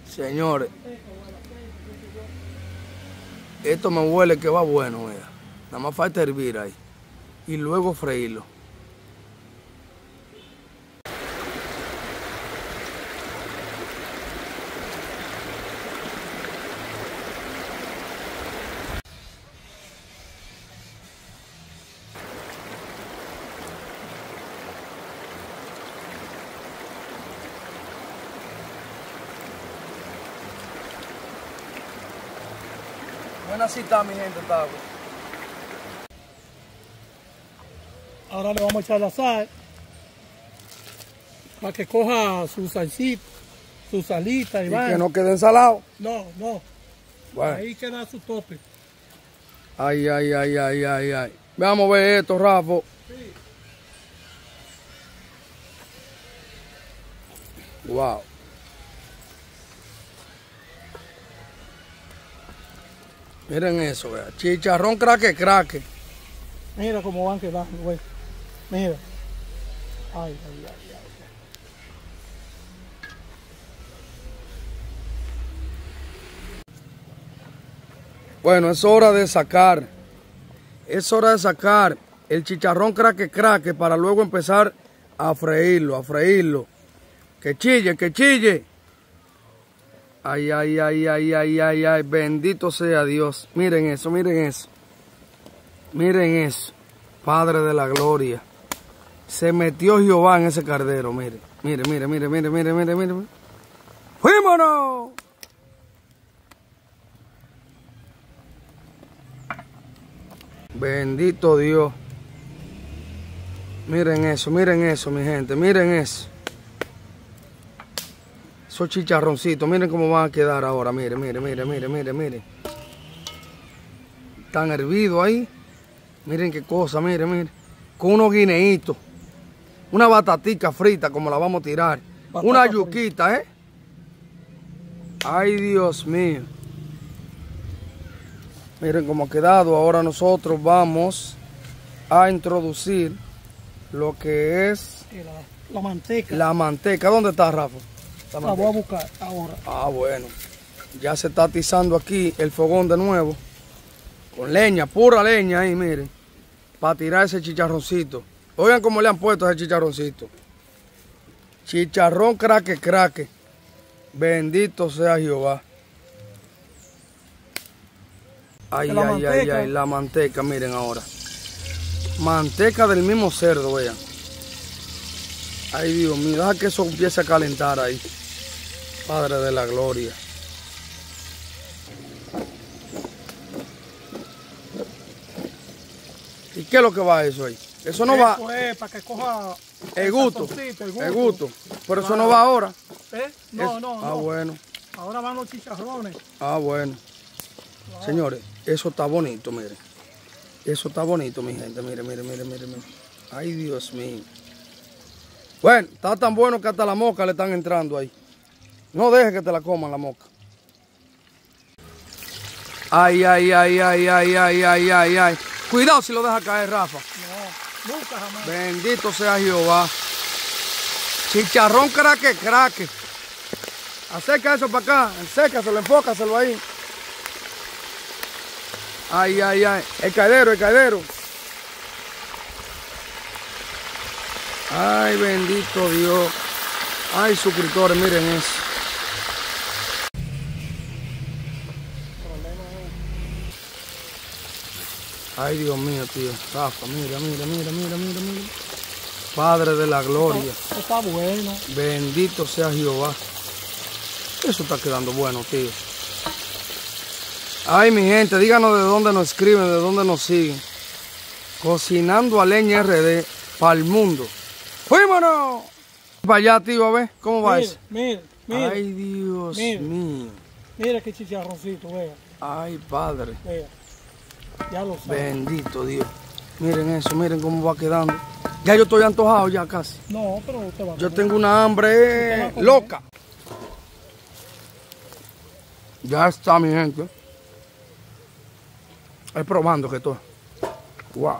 Señores, esto me huele que va bueno, mira. Nada más falta hervir ahí. Y luego freírlo. Buena cita, mi gente, Tago. Ahora le vamos a echar la sal para que coja su salsita, su salita y, Y que no quede ensalado. No, no. Bueno. Ahí queda su tope. Ay, ay, ay, ay, ay, ay. Vamos a ver esto, Rafa. Wow. Miren eso, vea. Chicharrón craque, craque. Mira cómo van quedando, güey. Mira. Ay, ay, ay, ay. Bueno, es hora de sacar. Es hora de sacar el chicharrón craque, craque para luego empezar a freírlo, a freírlo. Que chille, que chille. Ay, ay, ay, ay, ay, ay, ay. Bendito sea Dios. Miren eso, miren eso. Miren eso. Padre de la gloria. Se metió Jehová en ese cardero, mire. Mire, mire, mire, mire, mire, mire, mire. ¡Fuímonos! Bendito Dios. Miren eso, miren eso, mi gente, miren eso. Esos chicharroncitos, miren cómo van a quedar ahora, miren, miren, miren, miren, miren, miren. Están hervidos ahí. Miren qué cosa, miren, miren. Con unos guineitos. Una batatica frita como la vamos a tirar. Batata Una frita. yuquita, ¿eh? Ay, Dios mío. Miren cómo ha quedado. Ahora nosotros vamos a introducir lo que es la manteca. la manteca. ¿Dónde está, Rafa? La La voy a buscar ahora. Ah, bueno. Ya se está atizando aquí el fogón de nuevo. Con leña, pura leña ahí, miren. Para tirar ese chicharroncito. Oigan cómo le han puesto ese chicharroncito. Chicharrón craque, craque. Bendito sea Jehová. Ay, ay, ay, ay, la manteca, miren ahora. Manteca del mismo cerdo, vean. Ay, Dios mío, deja que eso empiece a calentar ahí. Padre de la gloria. ¿Y qué es lo que va eso ahí? Eso no va. Eso es para que coja El gusto. el El gusto. Pero eso no va ahora. ¿Eh? No, Es- no, Ah, no. bueno. Ahora van los chicharrones. Ah, bueno. Señores, eso está bonito, miren. Eso está bonito, mi gente. Miren, miren, miren, miren. miren. Ay, Dios mío. Bueno, está tan bueno que hasta la mosca le están entrando ahí. No dejes que te la coman la mosca. Ay, ay, ay, ay, ay, ay, ay, ay, ay. Cuidado si lo deja caer, Rafa. No, nunca jamás. Bendito sea Jehová. Chicharrón craque, craque. Acerca eso para acá. Acércaselo, enfócaselo ahí. Ay, ay, ay. El caidero, el caidero. Ay, bendito Dios. Ay, suscriptores, miren eso. Ay, Dios mío, tío. Rafa, mira, mira, mira, mira, mira, mira. Padre de la gloria. Eso está bueno. Bendito sea Jehová. Eso está quedando bueno, tío. Ay, mi gente, díganos de dónde nos escriben, de dónde nos siguen. Cocinando a leña RD para el mundo. ¡Fuímonos! Para allá, tío, a ver, ¿cómo va eso? mire, mire. Ay, Dios mío. Mira qué chicharroncito, vea, Ay, Padre. vea. Ya lo sabe. Bendito Dios. Miren eso, miren cómo va quedando. Ya yo estoy antojado ya casi. No, pero usted va a Yo tengo una hambre loca. Ya está, mi gente. Es probando que esto. Wow.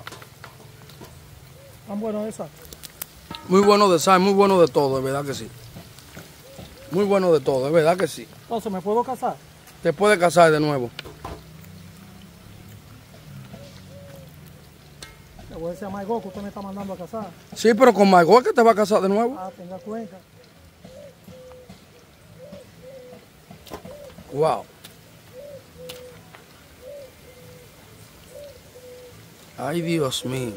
Tan bueno esa. Muy bueno de sal, muy bueno de todo, de verdad que sí. Muy bueno de todo, de verdad que sí. Entonces, ¿me puedo casar? Te puedes casar de nuevo. Le voy a decir a Margot que usted me está mandando a casar. Sí, pero con Margot que te va a casar de nuevo. Ah, tenga cuenta. Wow. Ay, Dios mío.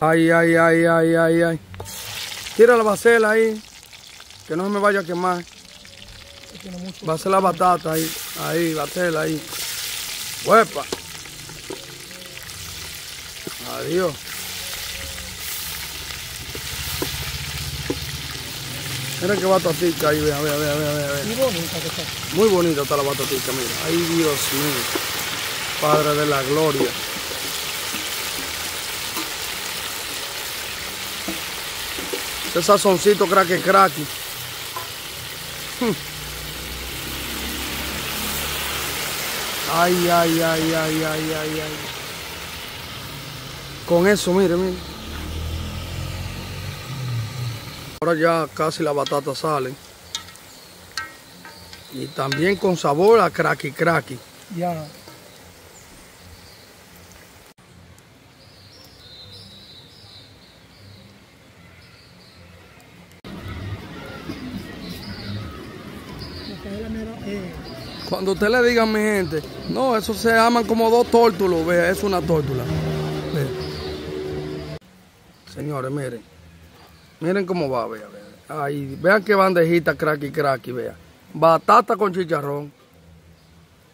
Ay, ay, ay, ay, ay, ay. Tira la bacela ahí. Que no se me vaya a quemar. que. Va a ser la batata ahí. Ahí, bacela ahí. Huepa. Adiós. Mira qué batatica ahí, vea, vea, vea, vea, vea, vea. Y bonita que está. Muy bonita está la batatica, mira. Ay, Dios mío. Padre de la gloria. Ese sazoncito craque craque. Ay, ay, ay, ay, ay, ay, ay. Con eso, mire, mire. Ahora ya casi las batatas salen. Y también con sabor a cracky cracky. Ya. Porque ella mira, eh, Cuando usted le diga a mi gente, no, eso se aman como dos tórtulos, vea, es una tórtula. Señores, miren, Miren cómo va, vea, vea. Ahí, vean qué bandejita cracky cracky, vea. Batata con chicharrón.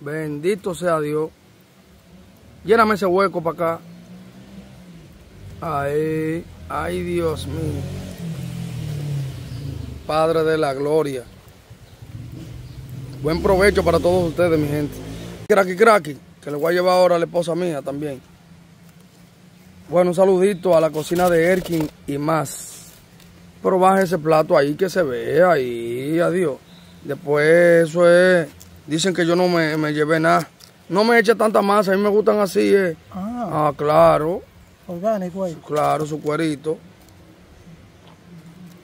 Bendito sea Dios. Lléname ese hueco para acá. Ahí, ay Dios mío. Padre de la gloria. Buen provecho para todos ustedes, mi gente. Cracky cracky, que le voy a llevar ahora a la esposa mía también. Bueno, un saludito a la cocina de Erkin y más. Pero baja ese plato ahí que se vea ahí, adiós. Después eso es, dicen que yo no me, me llevé nada. No me eche tanta masa, a mí me gustan así. eh. Ah, Ah, claro, orgánico ahí. claro, su cuerito.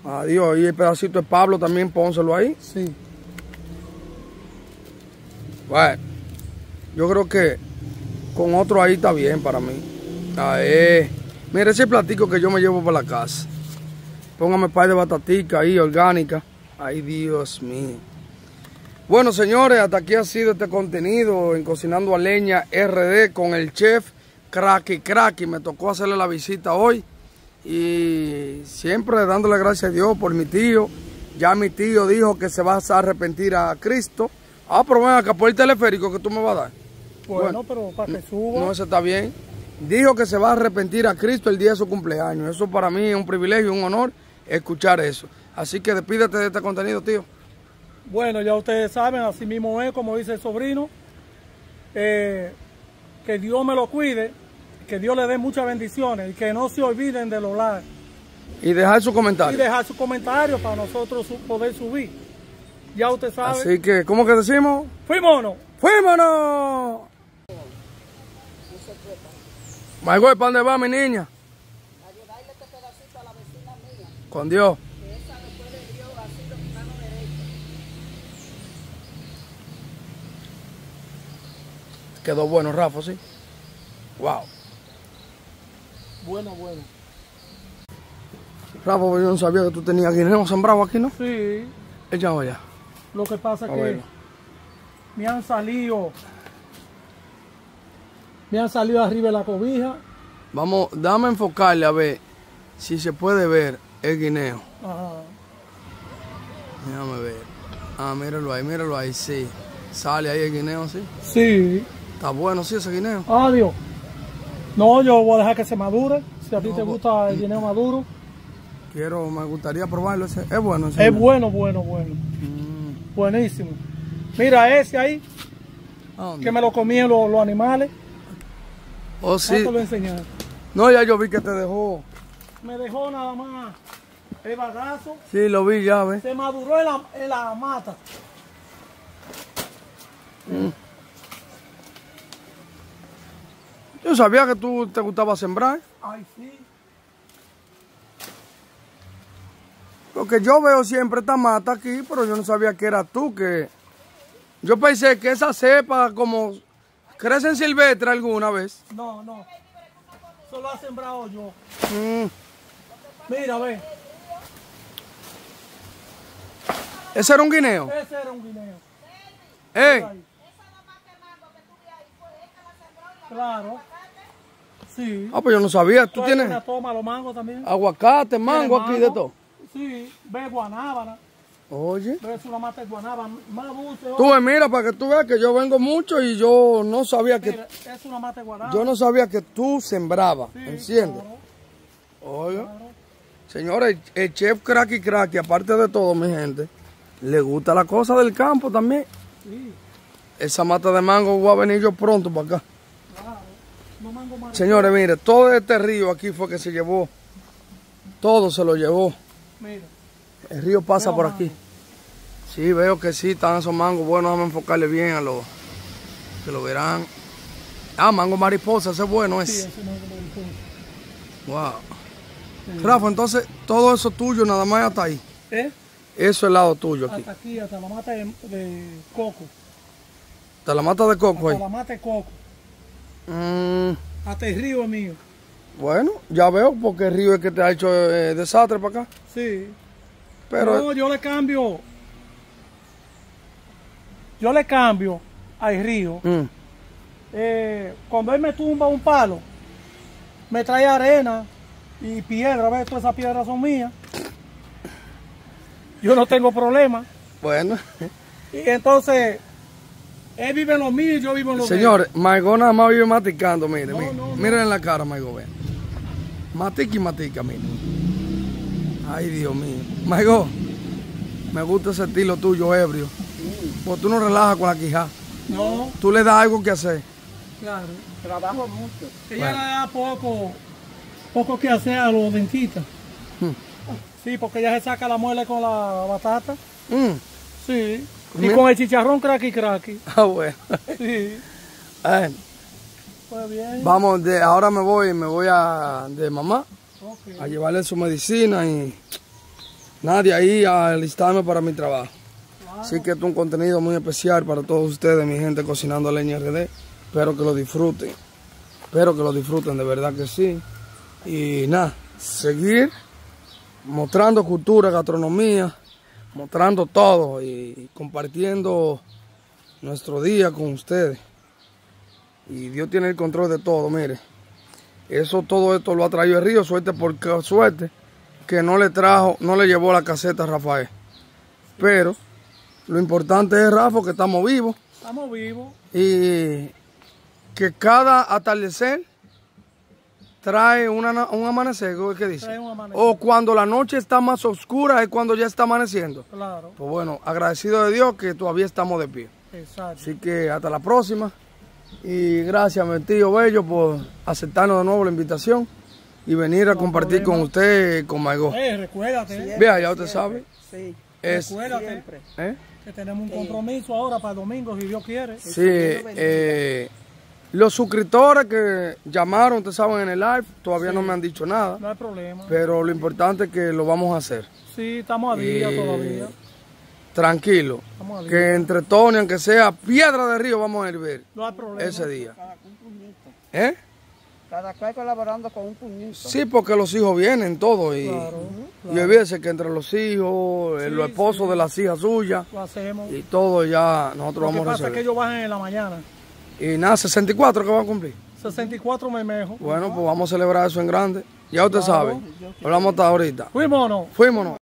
Adiós, y el pedacito de Pablo también pónselo ahí. Sí. Bueno, yo creo que con otro ahí está bien para mí. Ahí. Mire ese platico que yo me llevo para la casa. Póngame par de batatica ahí, orgánica. Ay, Dios mío. Bueno, señores, hasta aquí ha sido este contenido en Cocinando a Leña RD con el chef Cracky Cracky. Me tocó hacerle la visita hoy. Y siempre dándole gracias a Dios por mi tío. Ya mi tío dijo que se va a arrepentir a Cristo. Ah, pero ven acá por el teleférico que tú me vas a dar. Bueno, pero para que suba. No, eso está bien. Dijo que se va a arrepentir a Cristo el día de su cumpleaños. Eso para mí es un privilegio, un honor escuchar eso. Así que despídete de este contenido, tío. Bueno, ya ustedes saben, así mismo es, como dice el sobrino. Eh, que Dios me lo cuide, que Dios le dé muchas bendiciones y que no se olviden del hogar. Y dejar su Y comentario. dejar sus comentarios para nosotros su- poder subir. Ya usted sabe. Así que, ¿cómo que decimos? ¡Fuímonos! ¡Fuímonos! Margot, ¿para dónde va mi niña? Con Dios. Quedó bueno, Rafa, sí. Wow. Bueno, bueno. Rafa, pues yo no sabía que tú tenías guineo sembrado aquí, ¿no? Sí, Échalo allá. Lo que pasa es A que ver. me han salido. Me han salido arriba de la cobija. Vamos, dame enfocarle a ver si se puede ver el guineo. Ajá. Déjame ver. Ah, míralo ahí, míralo ahí, sí. Sale ahí el guineo, sí. Sí. Está bueno, sí, ese guineo. Adiós. No, yo voy a dejar que se madure. Si a ti te gusta el guineo maduro. Quiero, me gustaría probarlo. Ese. Es bueno, ese Es guineo. bueno, bueno, bueno. Mm. Buenísimo. Mira ese ahí, que me lo comían los, los animales. Oh, sí. te lo enseñé. No, ya yo vi que te dejó. Me dejó nada más el bagazo. Sí, lo vi ya, ¿ves? Se maduró en la, en la mata. Yo sabía que tú te gustaba sembrar. Ay, sí. Porque yo veo siempre esta mata aquí, pero yo no sabía que era tú que... Yo pensé que esa cepa como crece en silvestre alguna vez. No, no. Eso lo ha sembrado yo. Mm. Mira, ve. Ese era un guineo. Ese era un guineo. ¡Eh! Ahí. Claro. Sí. Ah, pues yo no sabía. Tú Tú tienes Mira, toma los mangos también. aguacate, mango aquí de todo. Sí, ve guanábana. Oye. Ve una mata de guanábana. Más dulce. Tú ves, mira, para que tú veas que yo vengo mucho y yo no sabía que... Es una mata de guanábana. Yo no sabía que tú sembrabas, Sí, ¿entiendes? claro, Oiga. claro. Señores, el chef Cracky Cracky, aparte de todo, mi gente, le gusta la cosa del campo también. Sí, Esa mata de mango voy a venir yo pronto para acá. claro. No mango. Señores, mire, todo este río aquí fue que se llevó. Todo se lo llevó. Mira. El río pasa por aquí. Sí, veo que sí, están esos mangos. Bueno, déjame enfocarle bien a los que lo verán. Ah, mango mariposa, ese es bueno Sí, es. ese mango mariposa. Wow. Rafa, entonces todo eso tuyo nada más hasta ahí. ¿Eh? Eso es el lado tuyo aquí. Hasta aquí, hasta la mata de, de coco. Hasta la mata de coco Hasta ahí. la mata de coco. Mm, Hasta el río mío. Bueno, ya veo porque el río es que te ha hecho eh, desastre para acá. Sí. Pero no, yo le cambio. Yo le cambio al río. mm, Eh, cuando él me tumba un palo, me trae arena y piedra. ¿Ves? Todas esas piedras son mías. Yo no tengo problema. Bueno, Y entonces, él vive en lo mío y yo vivo en lo de él. señores, Maigo nada más vive maticando, mire, No, mire. no, no. Miren en la cara, vean. Matica y matica, mire. Ay, Dios mío. Maigo, me gusta ese estilo tuyo, ebrio. Porque tú no relajas con la quijada. No, Tú le das algo que hacer. claro. Trabajo mucho. Ella le da poco, poco que hacer a los dentistas. Hmm. Sí, porque ella se saca la muela con la batata. Mm. Sí. Y Mira. con el chicharrón cracky cracky. Ah, bueno. Sí. Eh, Pues bien. vamos, de ahora me voy, me voy a de mamá a llevarle su medicina y nadie ahí a alistarme para mi trabajo. Así que esto es un contenido muy especial para todos ustedes, mi gente cocinando leña RD. Espero que lo disfruten. Espero que lo disfruten, de verdad que sí. Y nada, seguir mostrando cultura, gastronomía, mostrando todo y compartiendo nuestro día con ustedes. Y Dios tiene el control de todo, mire. Eso, todo esto lo ha traído el río, suerte por suerte, que no le trajo, no le llevó la caseta a Rafael. Pero lo importante es, Rafa, que estamos vivos Estamos vivos. y que cada atardecer trae una un amanecer, ¿qué dice? Trae un amanecer. O cuando la noche está más oscura es cuando ya está amaneciendo. Claro. Pues bueno, agradecido de Dios que todavía estamos de pie. Exacto. Así que hasta la próxima. Y gracias, mi tío Bello, por aceptarnos de nuevo la invitación y venir a compartir con usted, con Maigo. Eh, recuérdate. Vea, ya usted sabe. Sí. Es, Recuérdate ¿eh? que tenemos un compromiso ahora para el domingo, si Dios quiere. Sí, eh, los suscriptores que llamaron, ustedes saben, en el live, todavía no me han dicho nada. No hay problema. Pero lo importante es que lo vamos a hacer. Sí, estamos a día Eh, todavía. Tranquilo. Que entre todos, ni aunque sea piedra de río, vamos a hervir No hay problema. ese día. ¿Eh? Cada cual colaborando con un puñito. Sí, porque los hijos vienen todos y, Claro, y olvídese que entre los hijos, Sí, los esposos sí. de las hijas suyas lo hacemos. y todo ya nosotros Lo que vamos a pasa es que ellos bajan en la mañana. Y nada, 64 que van a cumplir. 64 memejos. Bueno, pues vamos a celebrar eso en grande. Ya usted sabe. Hablamos hasta ahorita. Fuimos o no. Fuímonos.